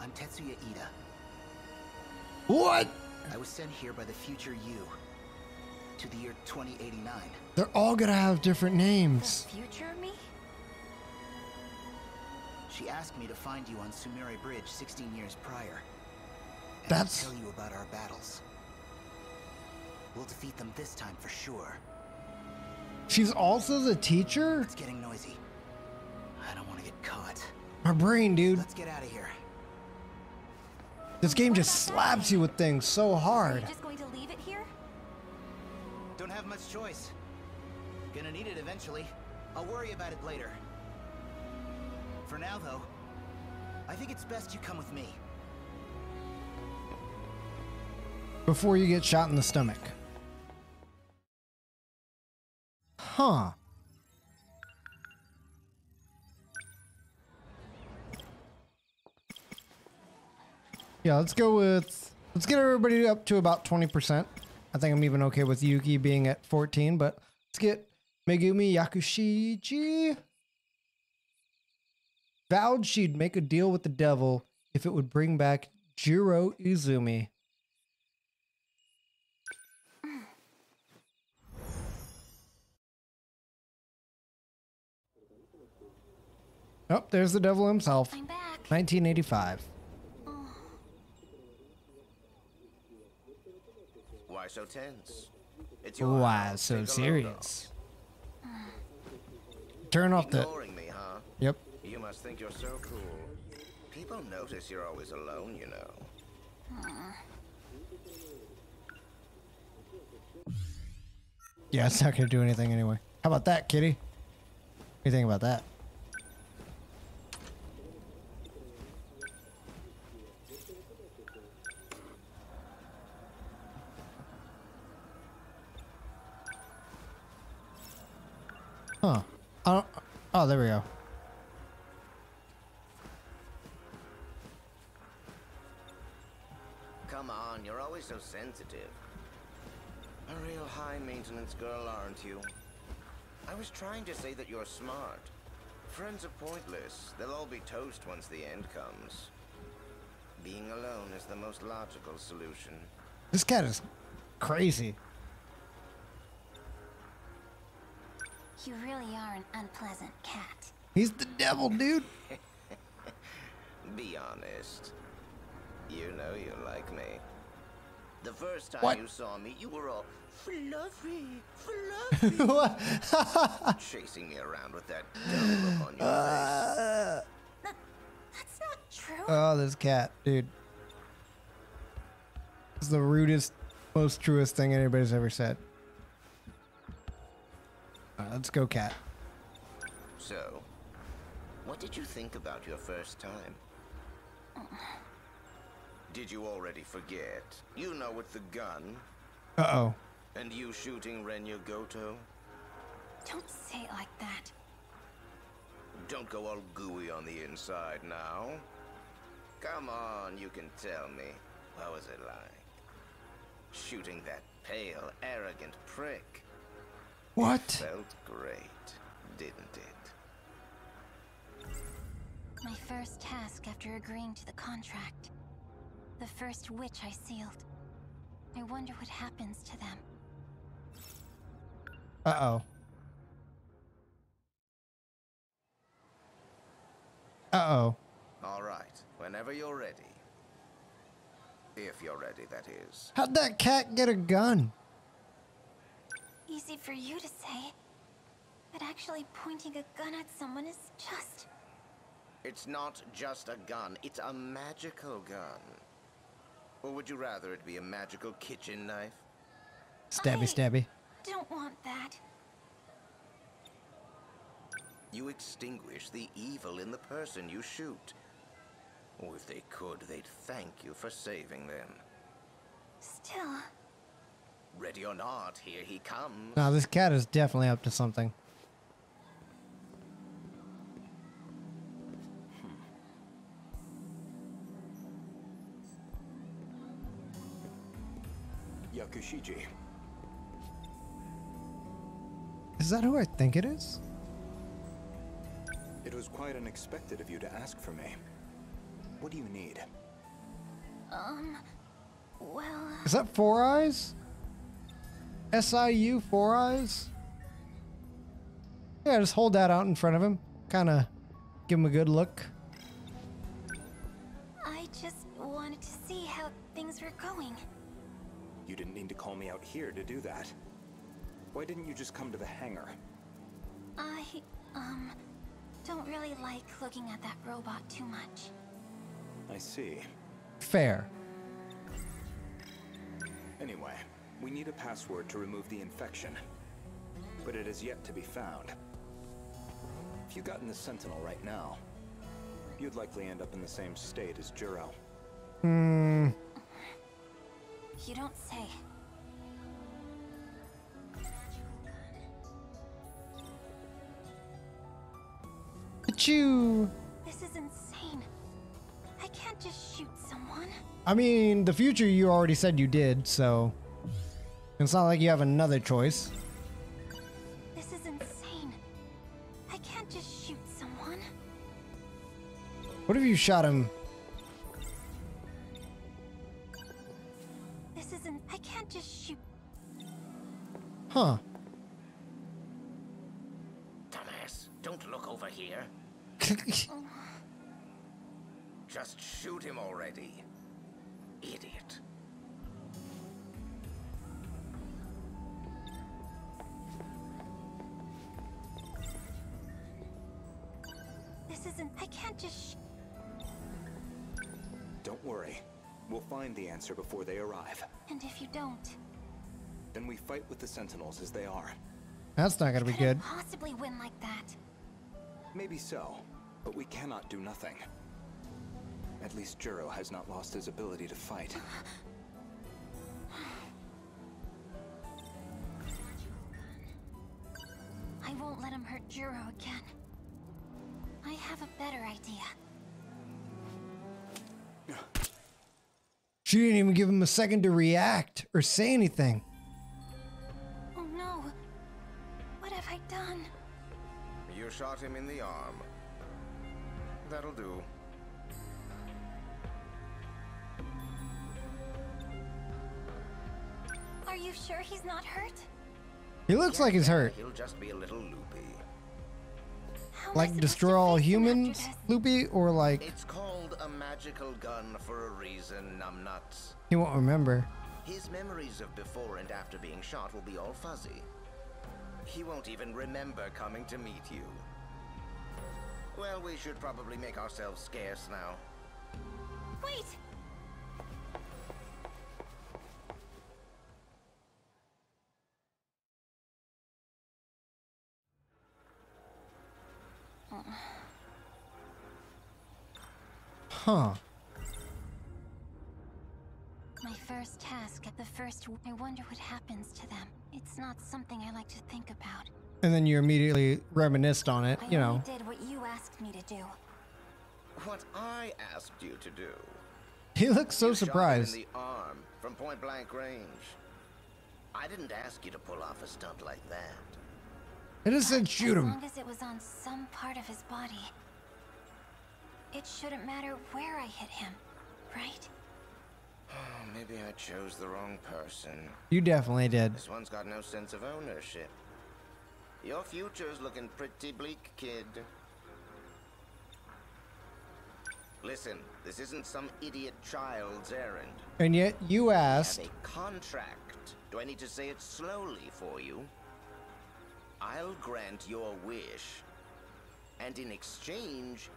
I'm Tetsuya Ida. What? I was sent here by the future you. To the year 2089. They're all gonna have different The names. future me? She asked me to find you on Sumire Bridge 16 years prior. And That's- tell you about our battles. We'll defeat them this time for sure. She's also the teacher? It's getting noisy. I don't want to get caught. My brain, dude. Let's get out of here. This game just slaps you with things so Are hard. you just going to leave it here? Don't have much choice. Gonna need it eventually. I'll worry about it later. For now, though, I think it's best you come with me. Before you get shot in the stomach. Huh. Yeah, let's go with. Let's get everybody up to about 20%. I think I'm even okay with Yuki being at 14, but let's get Megumi Yakushiji. Vowed she'd make a deal with the devil if it would bring back Juro Izumi. Oh, there's the devil himself. I'm back. 1985. so tense? It's your Why so Take a load serious? Turn off the. Me, huh? Yep. Must think you're so cool. People notice you're always alone, you know. Yeah, it's not gonna do anything anyway. How about that, kitty? What do you think about that? Huh. Don't, oh, there we go. So sensitive. A real high maintenance girl, aren't you? I was trying to say that you're smart. Friends are pointless. They'll all be toast once the end comes. Being alone is the most logical solution. This cat is crazy. You really are an unpleasant cat. He's the devil, dude. *laughs* Be honest. You know you like me. The first time What? you saw me, you were all fluffy, *laughs* fluffy. what? Chasing me around with that dumb look on your Uh, That's not true. oh, this cat, dude. It's the rudest, most truest thing anybody's ever said. All right, let's go, cat. So, what did you think about your first time? Did you already forget? You know, with the gun, Uh oh. and you shooting Renya Goto? Don't say it like that. Don't go all gooey on the inside now. Come on, you can tell me. What was it like? Shooting that pale, arrogant prick. What? Felt great, didn't it? My first task after agreeing to the contract. The first witch I sealed. I wonder what happens to them. Uh oh. Uh oh. All right, whenever you're ready. If you're ready, that is. How'd that cat get a gun? Easy for you to say. But actually pointing a gun at someone is just. It's not just a gun, it's a magical gun. Or would you rather it be a magical kitchen knife? Stabby, I stabby. Don't want that. You extinguish the evil in the person you shoot. Or if they could, they'd thank you for saving them. Still, Ready or not, here he comes. Now this cat is definitely up to something. Yakushiji. Is that who I think it is? It was quite unexpected of you to ask for me. What do you need? um, well, Is that Four Eyes? SIU Four Eyes? Yeah, just hold that out in front of him. Kind of give him a good look. I just wanted to see how things were going. You didn't need to call me out here to do that. Why didn't you just come to the hangar? I, um, don't really like looking at that robot too much. I see. Fair. Anyway, we need a password to remove the infection. But it is yet to be found. If you got in the Sentinel right now, you'd likely end up in the same state as Juro. Hmm. You don't say. Achoo! This is insane. I can't just shoot someone. I mean, the future you already said you did, so it's not like you have another choice. This is insane. I can't just shoot someone. What if you shot him? This isn't... I can't just shoot... Huh. Dumbass, don't look over here. *laughs* just shoot him already. Idiot. This isn't... I can't just... Don't worry. We'll find the answer before they arrive and if you don't, Then we fight with the Sentinels as they are. That's not gonna be good. possibly win like that. Maybe so, but we cannot do nothing. At least Juro has not lost his ability to fight. *sighs* I won't let him hurt Juro again. I have a better idea. She didn't even give him a second to react or say anything. Oh no. What have I done? You shot him in the arm. That'll do. Are you sure he's not hurt? He looks like he's hurt. He'll just be a little loopy. Like destroy all humans, Loopy, or like It's called a magical gun for a reason, numbnuts. he won't remember. His memories of before and after being shot will be all fuzzy. He won't even remember coming to meet you. Well, we should probably make ourselves scarce now. Wait! Uh. Huh. My first task at the first. I wonder what happens to them. It's not something I like to think about. And then you immediately reminisced on it, I you only know. did what you asked me to do. What I asked you to do. He looks so You shot surprised. in the arm from point blank range. I didn't ask you to pull off a stunt like that. It just said shoot him. As him. long as it was on some part of his body. It shouldn't matter where I hit him, right? Oh, maybe I chose the wrong person. You definitely did. This one's got no sense of ownership. Your future's looking pretty bleak, kid. Listen, this isn't some idiot child's errand. And yet you We asked. have a contract. Do I need to say it slowly for you? I'll grant your wish. And in exchange,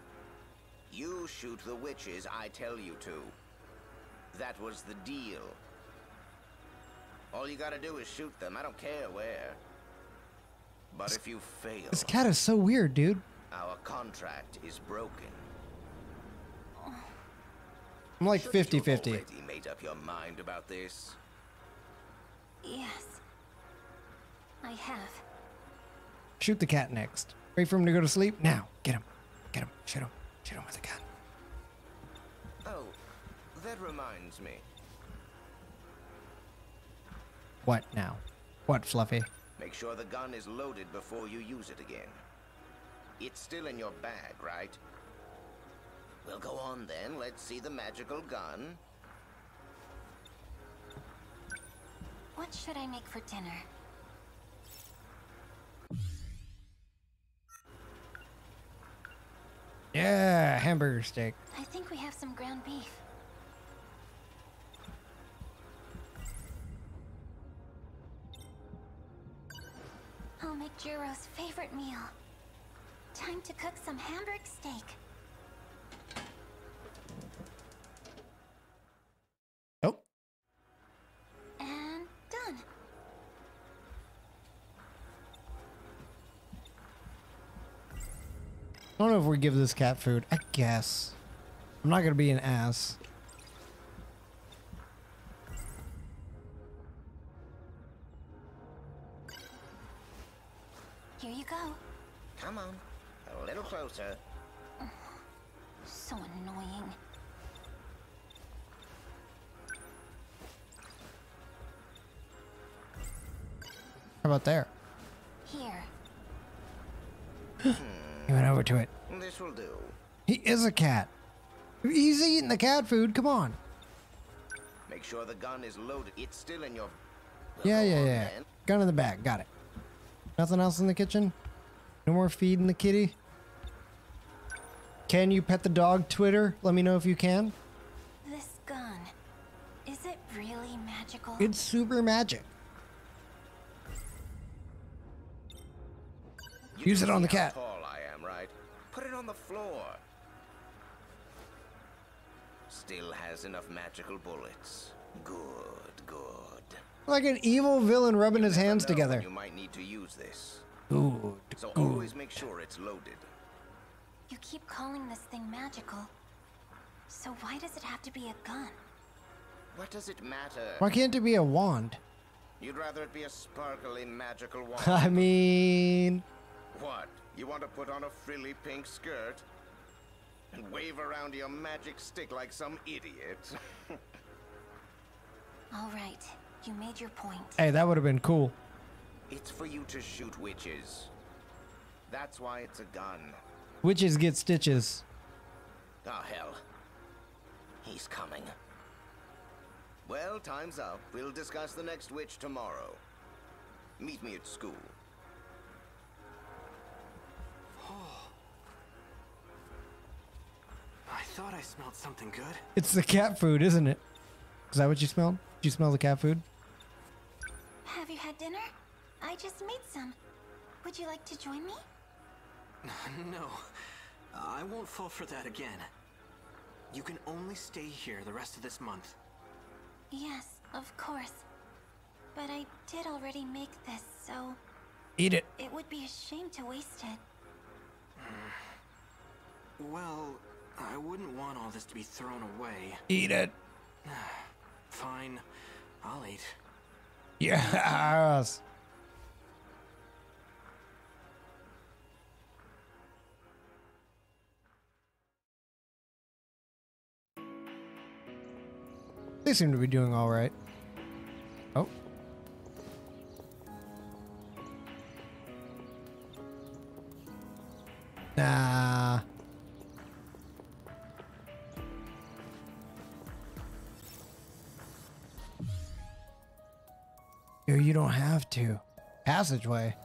you shoot the witches I tell you to. That was the deal. All you gotta do is shoot them. I don't care where. But if you fail, This cat is so weird, dude. our contract is broken. I'm like Shouldn't 50 you have 50. already made up your mind about this? Yes. I have. Shoot the cat next. Wait for him to go to sleep. Now. Get him. Get him. Shoot him. Shoot him with a gun. Oh, that reminds me. What now? What, Fluffy? Make sure the gun is loaded before you use it again. It's still in your bag, right? Well, go on then. Let's see the magical gun. What should I make for dinner? Yeah, hamburger steak. I think we have some ground beef. I'll make Juro's favorite meal. Time to cook some hamburger steak. I don't know if we give this cat food. I guess. I'm not gonna be an ass. Cat food. Come on. Make sure the gun is loaded. It's still in your. Well, Yeah, yeah, yeah. then. Gun in the back. Got it. Nothing else in the kitchen? No more feeding the kitty? Can you pet the dog, Twitter? Let me know if you can. This gun. Is it really magical? It's super magic. Use it on the cat. Tall I am, right? Put it on the floor. Still has enough magical bullets. Good, good. Like an evil villain rubbing his hands together. You might need to use this. Good. So always make sure it's loaded. You keep calling this thing magical. So why does it have to be a gun? What does it matter? Why can't it be a wand? You'd rather it be a sparkly magical *laughs* wand. I mean, What? You want to put on a frilly pink skirt? And wave around your magic stick like some idiot? *laughs* All right, you made your point. hey, that would have been cool. it's for you to shoot witches. That's why it's a gun. Witches get stitches. Oh, hell. He's coming. Well, time's up. We'll discuss the next witch tomorrow. Meet me at school. *sighs* Oh. I thought I smelled something good. It's the cat food, isn't it? Is that what you smelled? Did you smell the cat food? Have you had dinner? I just made some. Would you like to join me? *laughs* no, I won't fall for that again. You can only stay here the rest of this month. Yes, of course. But I did already make this, so Eat it. it would be a shame to waste it. *sighs* Well, I wouldn't want all this to be thrown away. Eat it. *sighs* Fine, I'll eat. Yes. They seem to be doing all right. Oh. Nah. Yo, you don't have to. Passageway.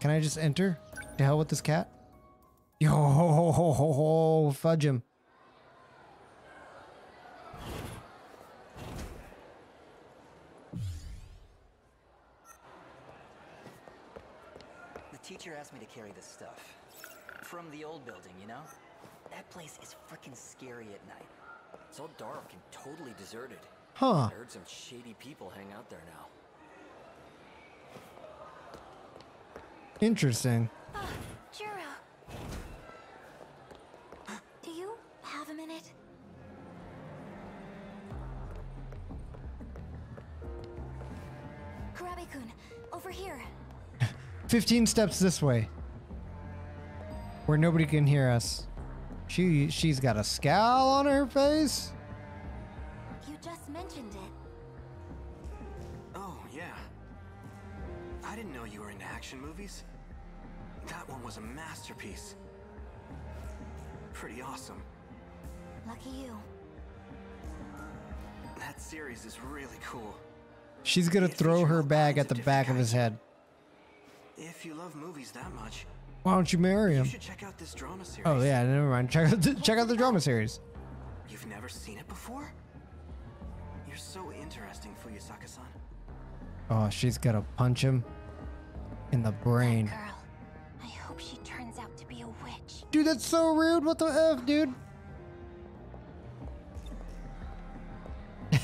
Can I just enter? To hell with this cat? Yo, ho, ho, ho, ho, ho, fudge him. The teacher asked me to carry this stuff. From the old building, you know? That place is freaking scary at night. It's all dark and totally deserted. Huh. I heard some shady people hang out there now. Interesting. Uh, Juro. Do you have a minute? 'kun, over here. *laughs* 15 steps this way. Where nobody can hear us. She she's got a scowl on her face. You just mentioned it. Into action movies. That one was a masterpiece. Pretty awesome. Lucky you. That series is really cool. She's gonna throw her bag at the back of his head. If you love movies that much, Why don't you marry you him? should check out this drama series. Oh yeah, never mind. *laughs* Check out the, check out the drama series. You've never seen it before? You're so interesting, Fuyusaka-san. Oh, she's gonna punch him in the brain. Girl. I hope she turns out to be a witch. Dude, that's so rude. What the f, dude? *laughs*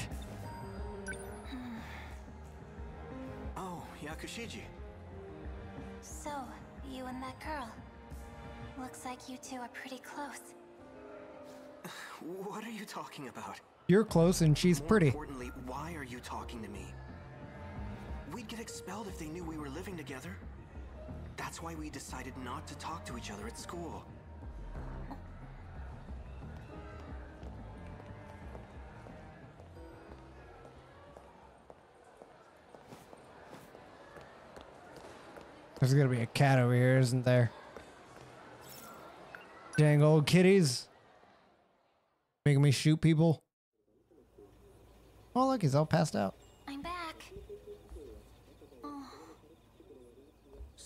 Oh, Yakushiji. So, you and that girl. Looks like you two are pretty close. *sighs* What are you talking about? You're close and she's More pretty. importantly, why are you talking to me? We'd get expelled if they knew we were living together. That's why we decided not to talk to each other at school. There's gonna be a cat over here, isn't there? Dang old kitties. Making me shoot people. Oh, look, he's all passed out. I'm back. Oh,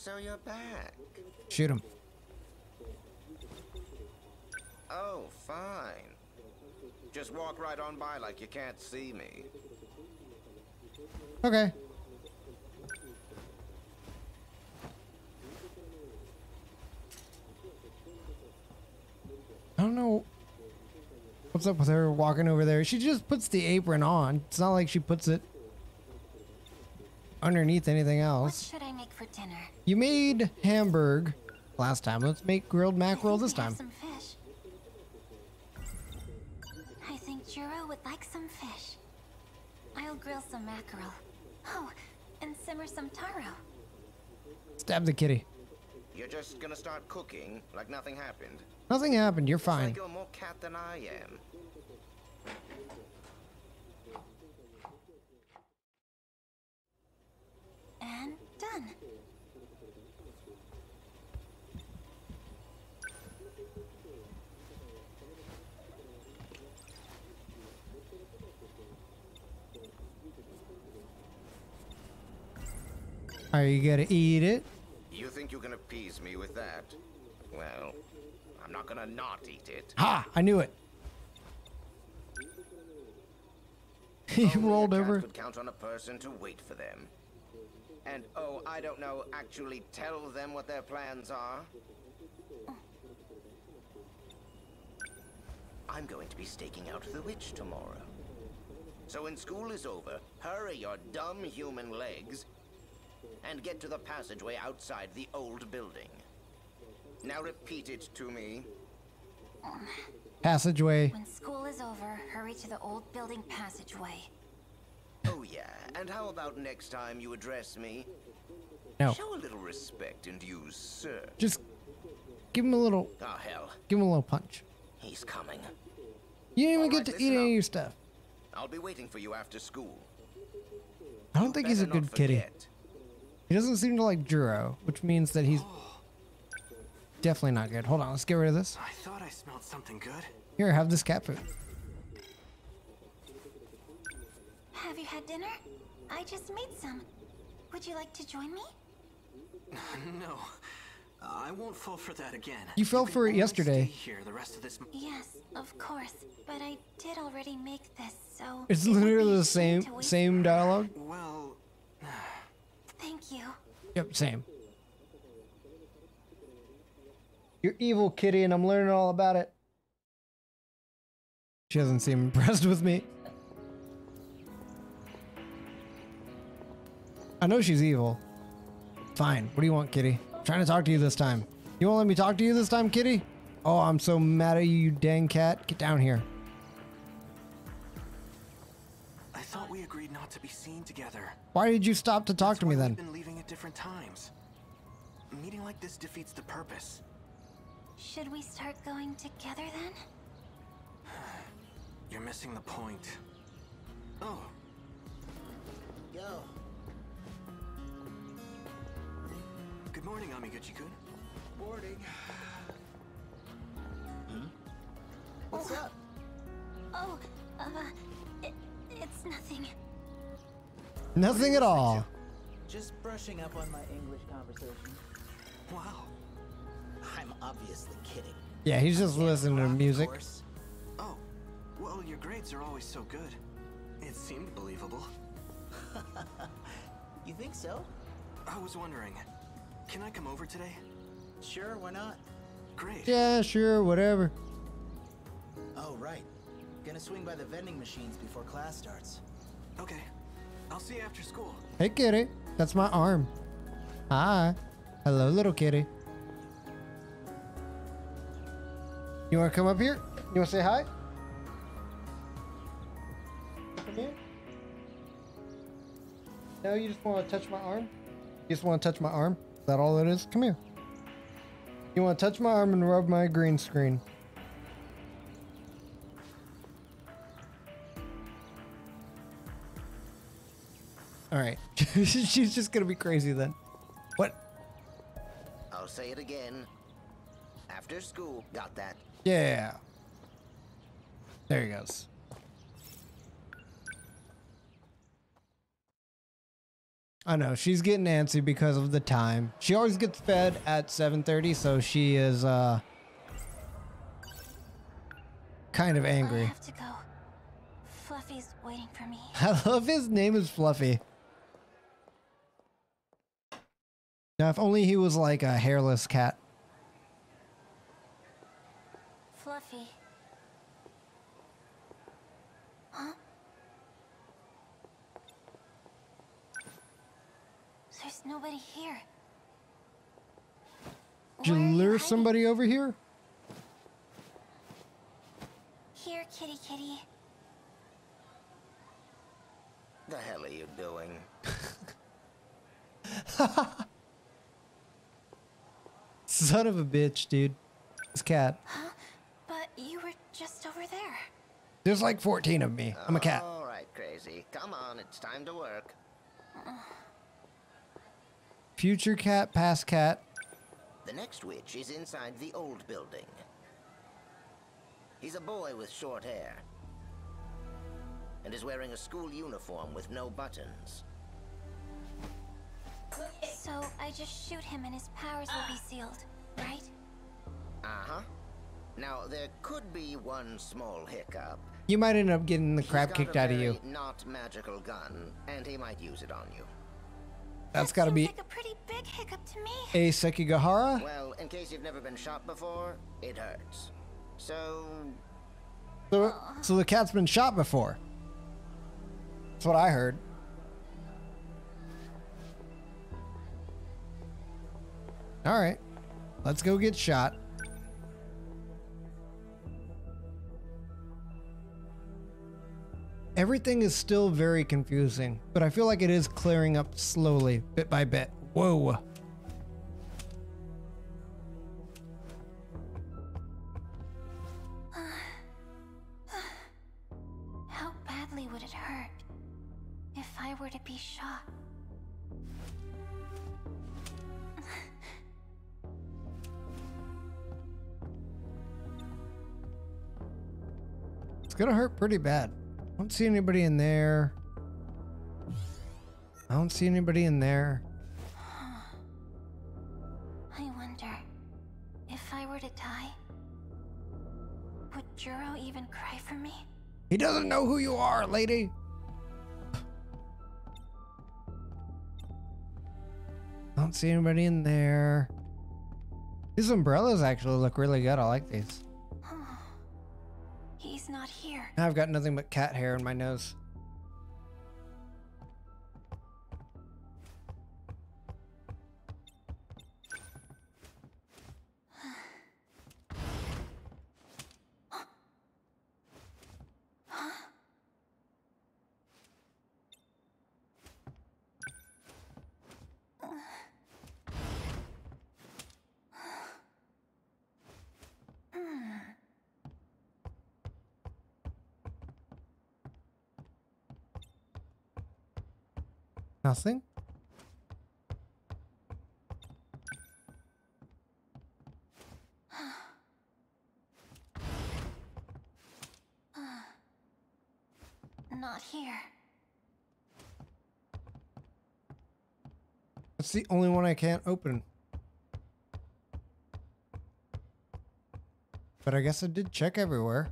So you're back. Shoot him. Oh, fine. Just walk right on by like you can't see me. Okay. I don't know what's up with her walking over there. She just puts the apron on. It's not like she puts it underneath anything What else. should I make for dinner? You made hamburg last time. Let's make grilled mackerel this We have time. Some fish. I think Juro would like some fish. I'll grill some mackerel. Oh, and simmer some taro. Stab the kitty. You're just gonna start cooking like nothing happened. Nothing happened. You're It's like fine. you're more cat than I am. And done. Are you gonna eat it? You think you can appease me with that? Well, I'm not gonna not eat it. Ha! I knew it. *laughs* he Only rolled over. Could count on a person to wait for them. And oh, I don't know, actually tell them what their plans are. I'm going to be staking out the witch tomorrow. So when school is over, hurry your dumb human legs and get to the passageway outside the old building. Now repeat it to me. Passageway. When school is over, hurry to the old building passageway. Oh yeah, and how about next time you address me? No. Show a little respect and use sir. Just give him a little. Oh hell, Give him a little punch. he's coming. You didn't even All get to listen eat any of your stuff. I'll be waiting for you after school. I don't think he's a Better not good kitty. forget. He doesn't seem to like Juro, which means that he's definitely not good. Hold on, let's get rid of this. I thought I smelled something good. Here, have this cat food. Have you had dinner? I just made some. Would you like to join me? *laughs* no, I won't fall for that again. You fell can for it yesterday. Here the rest of this. Yes, of course. But I did already make this, so. It's it would be literally the same same dialogue. Well, Thank you. Yep, same. You're evil, kitty, and I'm learning all about it. She doesn't seem impressed with me. I know she's evil. Fine. What do you want, kitty? I'm trying to talk to you this time. You won't let me talk to you this time, kitty? Oh, I'm so mad at you, you dang cat. Get down here. I thought we agreed not to be seen together. Why did you stop to talk to me then? We've been leaving at different times. A meeting like this defeats the purpose. Should we start going together then? *sighs* You're missing the point. Oh, Yo, morning, Amiguchi-kun. boarding. What's up? Oh, uh, it, it's nothing. Nothing at all. Just brushing up on my English conversation. Wow. I'm obviously kidding. Yeah, he's just listening to Of music. course. Oh, well, your grades are always so good. It seemed believable. *laughs* You think so? I was wondering, can I come over today? Sure, why not? Great. Yeah, sure, whatever. Oh, right. Gonna swing by the vending machines before class starts. Okay. I'll see you after school. Hey, kitty. That's my arm. Hi. Hello, little kitty. You want to come up here? You want to say hi? Come here. No, you just want to touch my arm? You just want to touch my arm? Is that all it is? Come here. You want to touch my arm and rub my green screen? All right. *laughs* She's just going to be crazy then. What? I'll say it again. After school, got that? Yeah. There he goes. I know she's getting antsy because of the time. She always gets fed at 7:30, so she is uh kind of angry. I have to go. Fluffy's waiting for me. *laughs* I love his name is Fluffy. Now, if only he was like a hairless cat. Fluffy coffee. Huh? There's nobody here. Did you lure hiding? somebody over here? Here, kitty kitty. The hell are you doing? *laughs* Son of a bitch, dude. This cat. Huh? But you were just over there. There's like 14 of me. I'm a cat. All right, crazy. Come on, it's time to work. Future cat, past cat. The next witch is inside the old building. He's a boy with short hair. And is wearing a school uniform with no buttons. So I just shoot him and his powers will be sealed, right? Uh-huh. Now, there could be one small hiccup. You might end up getting the He's crap kicked out of you. Not magical gun, and he might use it on you. That's gotta be Like a pretty big hiccup to me. Ei Sekigahara. Well, in case you've never been shot before, it hurts. So, So, so the cat's been shot before. That's what I heard. All right, let's go get shot. Everything is still very confusing, but I feel like it is clearing up slowly, bit by bit. Whoa. *sighs* How badly would it hurt if I were to be shot? It's gonna hurt pretty bad. I don't see anybody in there. I don't see anybody in there. I wonder if I were to die, would Juro even cry for me? He doesn't know who you are, lady. I don't see anybody in there. These umbrellas actually look really good. I like these. He's not here. I've got nothing but cat hair in my nose. Nothing? Not here. That's the only one I can't open. But I guess I did check everywhere.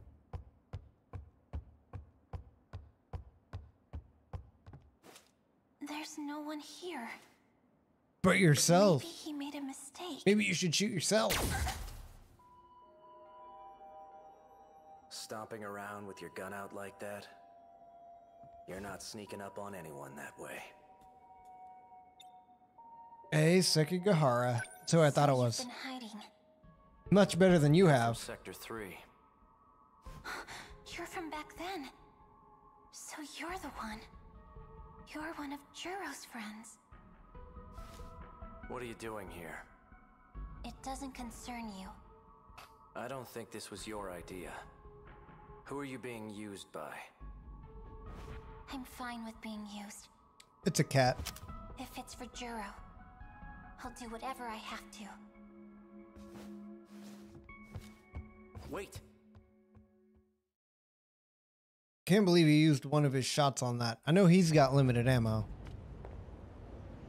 But yourself. Maybe he made a mistake. Maybe you should shoot yourself. Stomping around with your gun out like that? You're not sneaking up on anyone that way. Ei Sekigahara. That's who I thought it was. been hiding. Much better than you have. Sector 3. You're from back then. So you're the one. You're one of Juro's friends. What are you doing here? It doesn't concern you. I don't think this was your idea. Who are you being used by? I'm fine with being used. It's a cat. If it's for Juro, I'll do whatever I have to. Wait! Can't believe he used one of his shots on that. I know he's got limited ammo.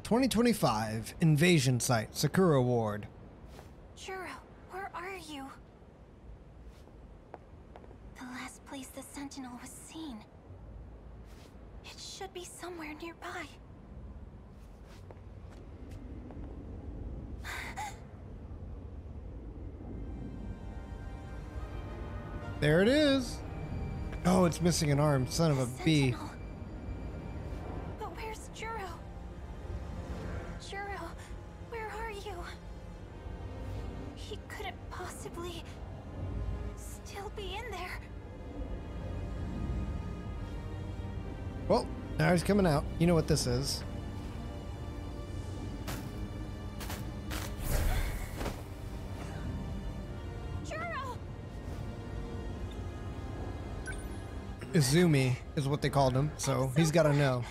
2025 Invasion Site Sakura Ward. Juro, where are you? The last place the Sentinel was seen. It should be somewhere nearby. There it is. Oh, it's missing an arm. Son of a bee. Sentinel. Now he's coming out. You know what this is. Izumi is what they called him, so he's got to know.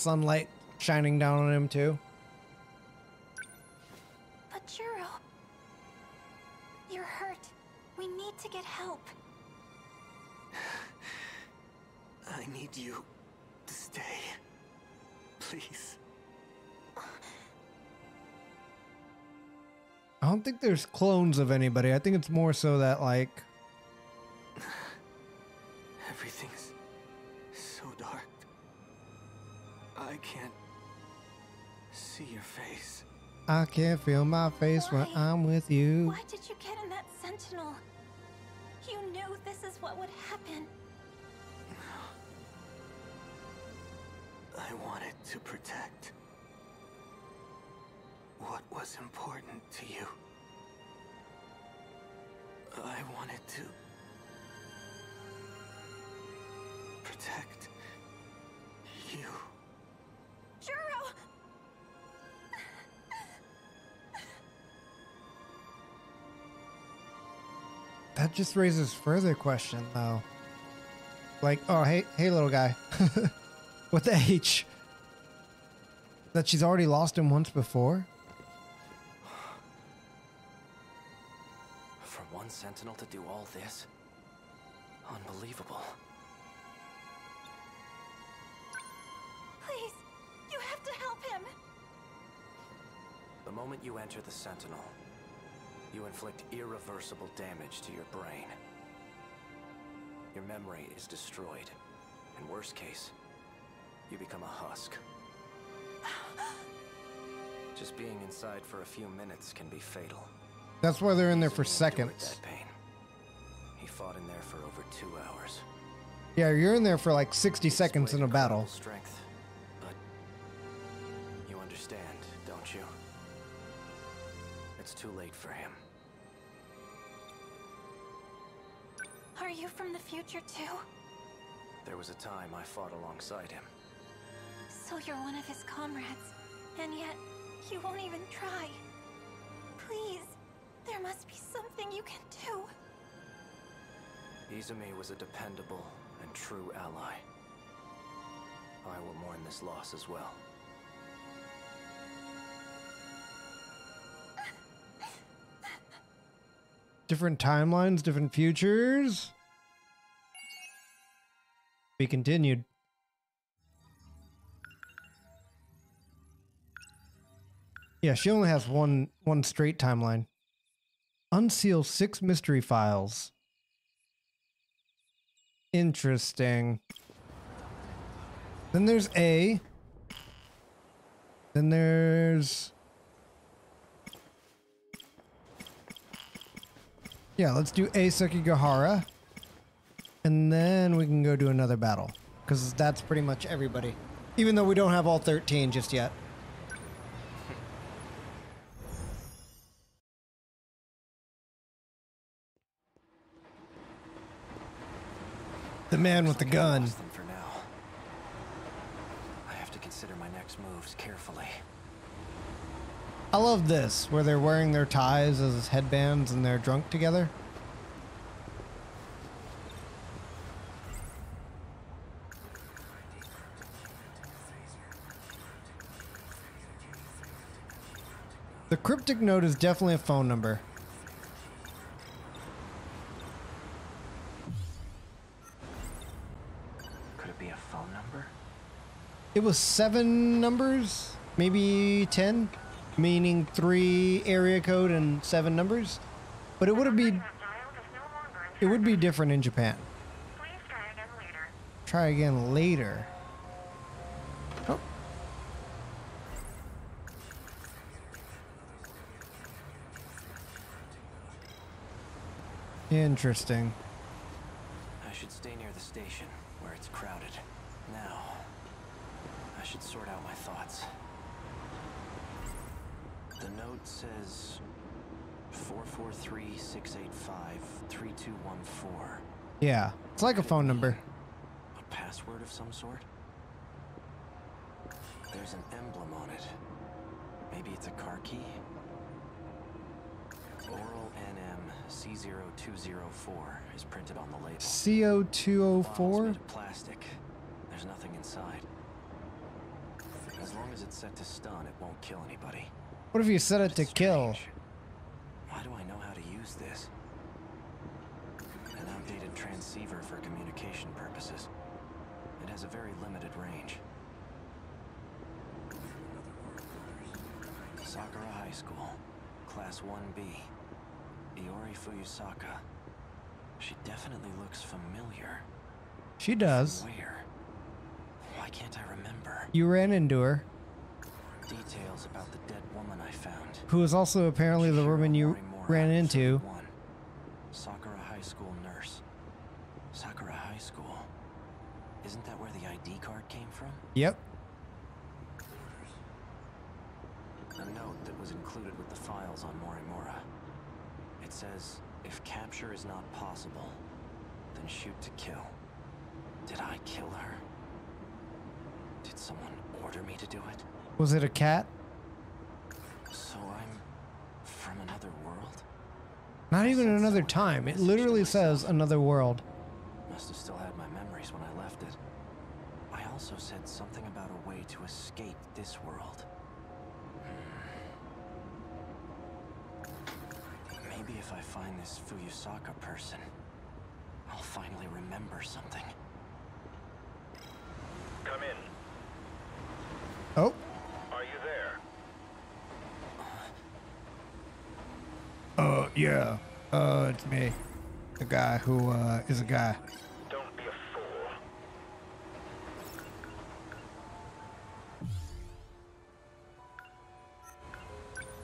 Sunlight shining down on him too. but Juro. You're hurt. We need to get help. *sighs* I need you to stay. Please. I don't think there's clones of anybody. I think it's more so that like I can't feel my face when I'm with you. Why just raises further question though. Like, oh hey hey little guy. *laughs* With the H. That she's already lost him once before? For one sentinel to do all this? Unbelievable. Please, you have to help him. The moment you enter the sentinel, you inflict irreversible damage to your brain. Your memory is destroyed. In worst case, you become a husk. *gasps* Just being inside for a few minutes can be fatal. That's why they're in there for Izumi endured seconds. That pain. He fought in there for over two hours. Yeah, you're in there for like 60 He seconds in a battle. Strength, but you understand, don't you? It's too late for him. Future too? There was a time I fought alongside him. So you're one of his comrades, and yet you won't even try. Please, there must be something you can do. Izumi was a dependable and true ally. I will mourn this loss as well. Different timelines, different futures. Be continued. Yeah, she only has one one straight timeline. Unseal six mystery files. Interesting. Then there's A. Then there's Yeah, let's do Ei Sekigahara. And then we can go do another battle. Because that's pretty much everybody. Even though we don't have all 13 just yet. The man with the Looks like I gun. for now. I have to consider my next moves carefully. I love this, where they're wearing their ties as headbands and they're drunk together. Cryptic note is definitely a phone number. Could it be a phone number? It was seven numbers, maybe ten, meaning three area code and seven numbers. But it would be it would be different in Japan. Try again later. Oh. Interesting. I should stay near the station, where it's crowded. Now, I should sort out my thoughts. The note says 443-685-3214. Yeah, it's like a phone number. A password of some sort? There's an emblem on it. Maybe it's a car key? Oral C0204 is printed on the label. CO204? Bottle's made of plastic. There's nothing inside. As long as it's set to stun, it won't kill anybody. What if you set it to kill? Why do I know how to use this? An outdated transceiver for communication purposes. It has a very limited range. Sakura High School, Class 1B. Iori Fuyusaka. She definitely looks familiar. She does. Where? Why can't I remember? You ran into her, Details about the dead woman I found. who is also apparently the woman you ran into. One. Sakura High School nurse. Sakura High School. Isn't that where the ID card came from? Yep. A note that was included with the files on Morimura. It says, if capture is not possible, then shoot to kill. Did I kill her? Did someone order me to do it? Was it a cat? So I'm from another world? Not even another time. It literally says another world. Must have still had my memories when I left it. I also said something about a way to escape this world. This Fuyusaka person, I'll finally remember something. Come in. Oh, Are you there? uh, yeah. Uh, it's me. The guy who, uh, is a guy. Don't be a fool.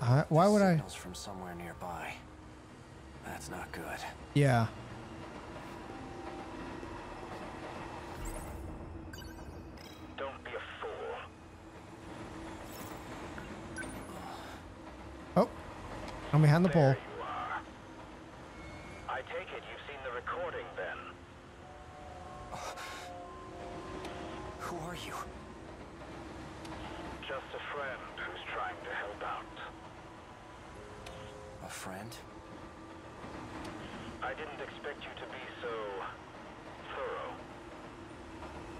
Uh, why would I? Signals from somewhere nearby. That's not good. Yeah. Don't be a fool. Oh, I'm behind the pole. There you. I take it you've seen the recording then. Who are you? Just a friend who's trying to help out. A friend? I didn't expect you to be so thorough.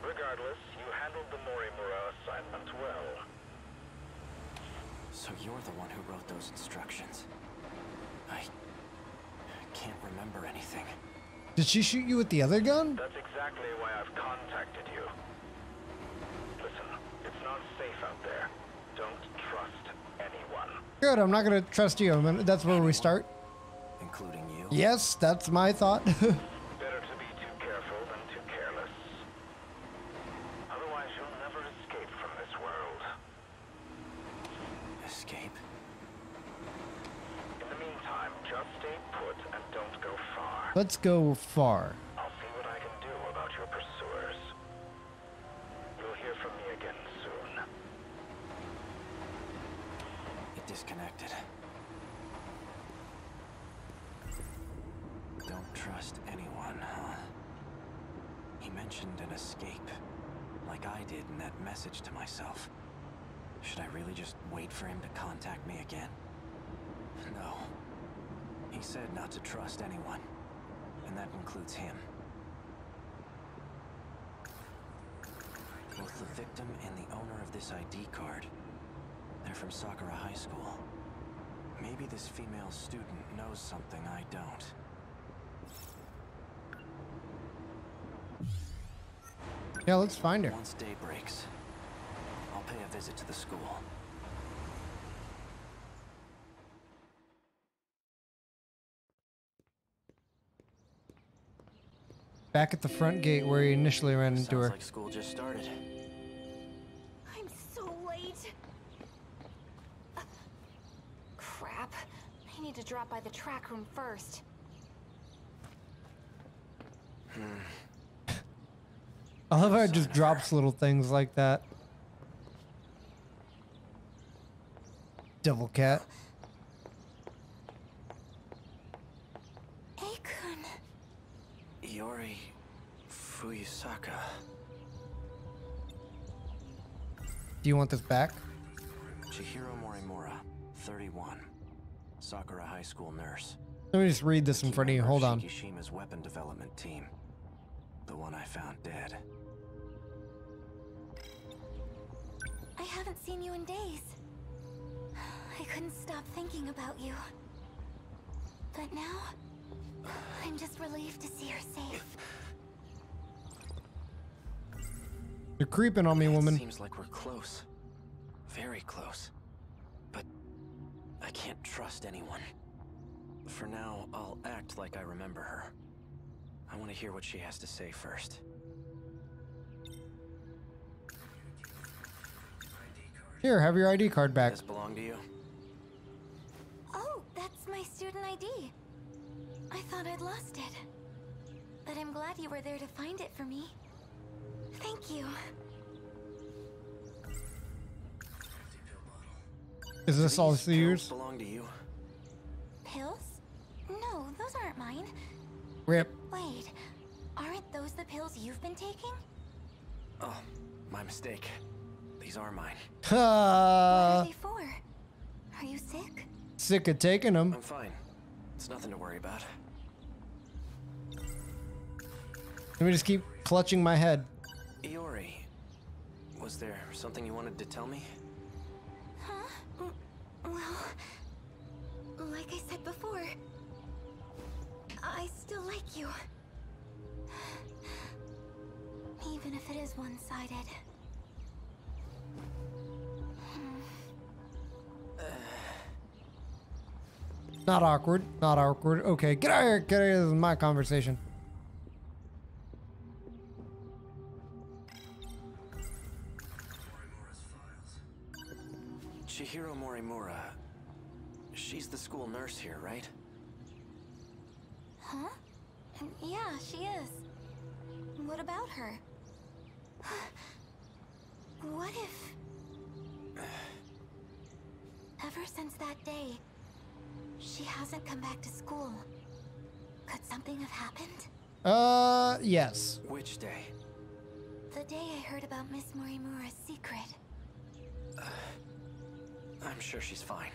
Regardless, you handled the Morimura assignment well. So you're the one who wrote those instructions. I can't remember anything. Did she shoot you with the other gun? That's exactly why I've contacted you. Listen, it's not safe out there. Don't trust anyone. Good. I'm not gonna trust you. I'm that's where we start. Including you? Yes, that's my thought. *laughs* Better to be too careful than too careless. Otherwise, you'll never escape from this world. Escape? In the meantime, just stay put and don't go far. Let's go far. I'll see what I can do about your pursuers. You'll hear from me again soon. It disconnected. Don't trust anyone, huh? He mentioned an escape, like I did in that message to myself. Should I really just wait for him to contact me again? No. He said not to trust anyone, and that includes him. Both the victim and the owner of this ID card, they're from Sakura High School. Maybe this female student knows something I don't. Yeah, let's find her. Once day breaks, I'll pay a visit to the school. Back at the front gate where he initially ran into Sounds her. like school just started. I'm so late. Uh, crap. I need to drop by the track room first. I love how it just drops little things like that. Devil cat. Ei-kun. Iori Fuyusaka. Do you want this back? Chihiro Morimura, 31. Sakura High School nurse. Let me just read this in front of you. Hold on. Shikishima's weapon development team. The one I found dead. Haven't seen you in days. I couldn't stop thinking about you. But now, I'm just relieved to see her safe. You're creeping on me, woman. Seems like we're close. Very close. But I can't trust anyone. For now, I'll act like I remember her. I want to hear what she has to say first. Here, have your ID card back. Does belong to you? Oh, that's my student ID. I thought I'd lost it. But I'm glad you were there to find it for me. Thank you. Is this all These yours? pills belong to you. Pills? No, those aren't mine. Rip. Wait, aren't those the pills you've been taking? Oh, my mistake. These are mine. what are they for? Are you sick? sick of taking them. I'm fine. It's nothing to worry about. Let me just keep clutching my head. Iori, was there something you wanted to tell me? Huh? Well, like I said before, I still like you. *sighs* Even if it is one-sided. Not awkward. Not awkward. Okay, get out of here. Get out of here. This is my conversation. Chihiro Morimura. She's the school nurse here, right? Huh? Yeah, she is. What about her? What if... Ever since that day, she hasn't come back to school. Could something have happened? Uh, yes. Which day? The day I heard about Miss Morimura's secret. I'm sure she's fine.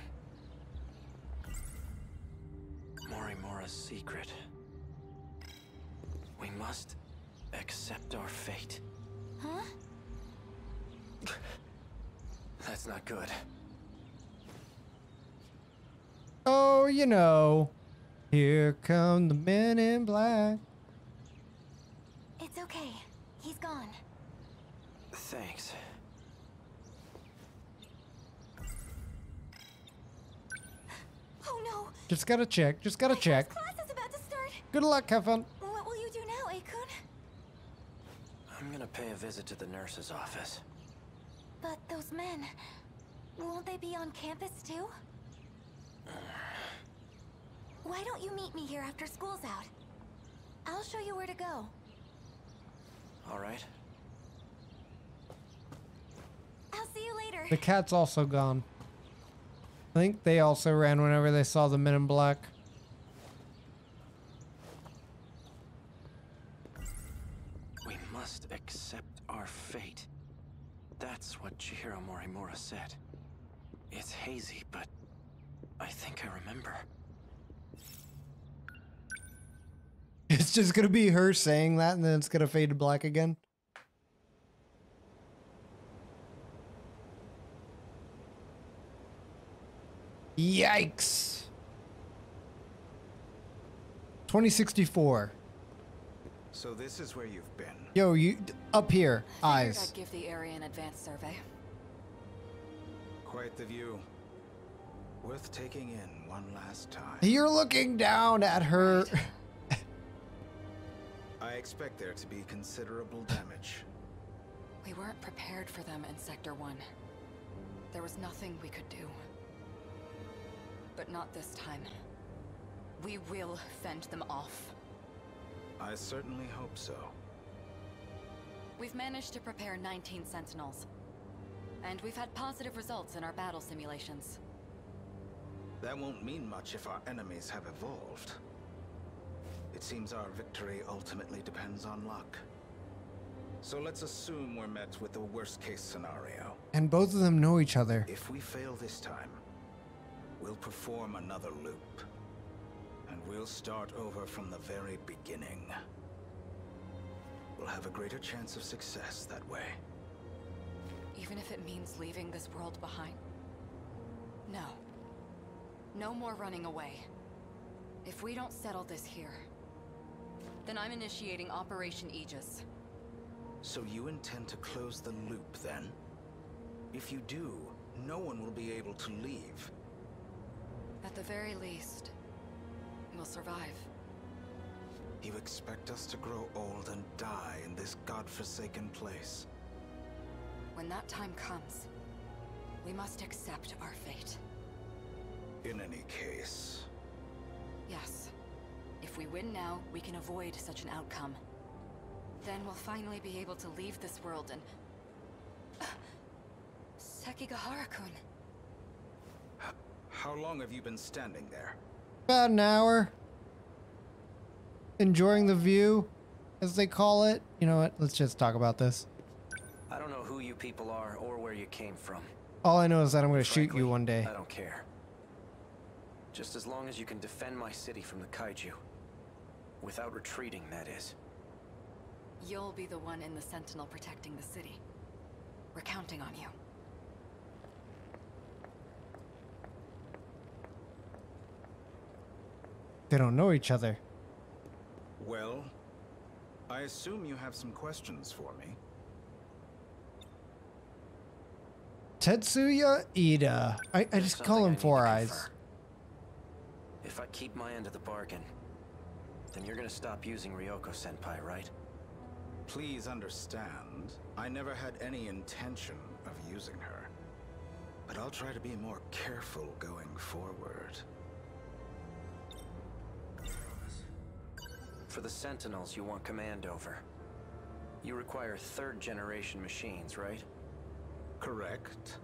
Morimura's secret. We must accept our fate. Huh? *laughs* That's not good. Oh, you know. Here come the men in black. It's okay. He's gone. Thanks. Oh no! Just gotta check. Just gotta check. Class is about to start! Good luck, have fun. What will you do now, Ei-kun? I'm gonna pay a visit to the nurse's office. But those men... Won't they be on campus too? Why don't you meet me here after school's out? I'll show you where to go. All right. I'll see you later. The cat's also gone. I think they also ran whenever they saw the men in black. We must accept our fate. That's what Chihiro Morimura said. It's hazy, but I think I remember. *laughs* It's just gonna be her saying that and then it's gonna fade to black again. Yikes. 2064. So this is where you've been. Yo, you up here. Figured Eyes. I'd give the area an advanced survey. Quite the view. Worth taking in one last time. You're looking down at her. *laughs* I expect there to be considerable damage. We weren't prepared for them in Sector 1. There was nothing we could do. But not this time. We will fend them off. I certainly hope so. We've managed to prepare 19 Sentinels. And we've had positive results in our battle simulations. That won't mean much if our enemies have evolved. It seems our victory ultimately depends on luck. So let's assume we're met with the worst case scenario. and both of them know each other. If we fail this time, we'll perform another loop. And we'll start over from the very beginning. We'll have a greater chance of success that way. Even if it means leaving this world behind? No. No more running away. If we don't settle this here, then I'm initiating Operation Aegis. So you intend to close the loop then? If you do, no one will be able to leave. At the very least, we'll survive. You expect us to grow old and die in this godforsaken place? When that time comes, we must accept our fate. In any case, Yes. If we win now, we can avoid such an outcome. Then we'll finally be able to leave this world and... Uh, Sekigahara-kun. how long have you been standing there? About an hour. Enjoying the view, as they call it. You know what? Let's just talk about this. I don't know who you people are or where you came from. All I know is that I'm going to shoot you one day. I don't care. Just as long as you can defend my city from the kaiju. Without retreating, that is. You'll be the one in the Sentinel protecting the city. We're counting on you. They don't know each other. Well, I assume you have some questions for me. Tetsuya Ida. I, I just call him Four Eyes. If I keep my end of the bargain, then you're gonna stop using Ryoko-senpai, right? Please understand, I never had any intention of using her. But I'll try to be more careful going forward. For the Sentinels you want command over. You require third-generation machines, right? Correct.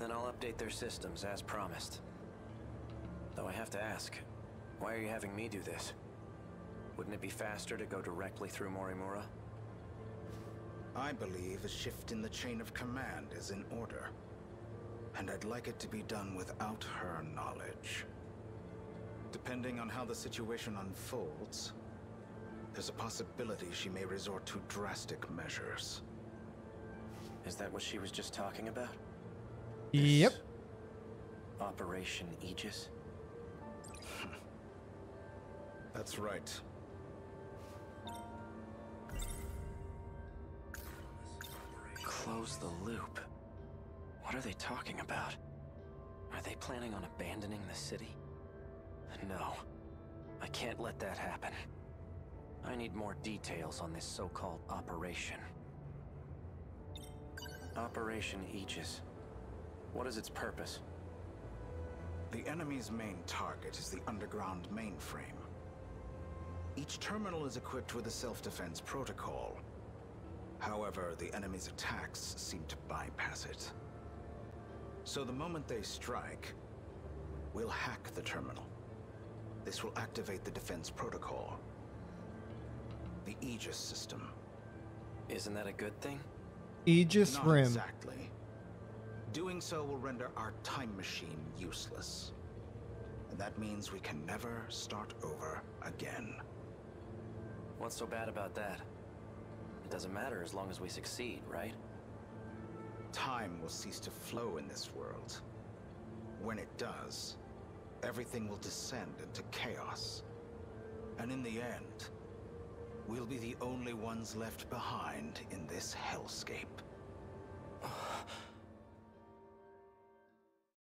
Then I'll update their systems as promised. Though I have to ask, why are you having me do this? Wouldn't it be faster to go directly through Morimura? I believe a shift in the chain of command is in order. And I'd like it to be done without her knowledge. Depending on how the situation unfolds, there's a possibility she may resort to drastic measures. Is that what she was just talking about? Yep. Operation Aegis? That's right. Close the loop. What are they talking about? Are they planning on abandoning the city? No. I can't let that happen. I need more details on this so-called operation. Operation Aegis. What is its purpose? The enemy's main target is the underground mainframe. Each terminal is equipped with a self-defense protocol. However, the enemy's attacks seem to bypass it. So the moment they strike, we'll hack the terminal. This will activate the defense protocol. The Aegis system. Isn't that a good thing? Aegis Not Rim. exactly. Doing so will render our time machine useless. And that means we can never start over again. What's so bad about that? It doesn't matter as long as we succeed, right? Time will cease to flow in this world. when it does, everything will descend into chaos. And in the end, we'll be the only ones left behind in this hellscape. *sighs*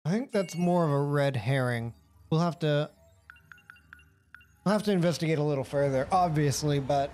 I think that's more of a red herring. We'll have to We'll have to investigate a little further, obviously, but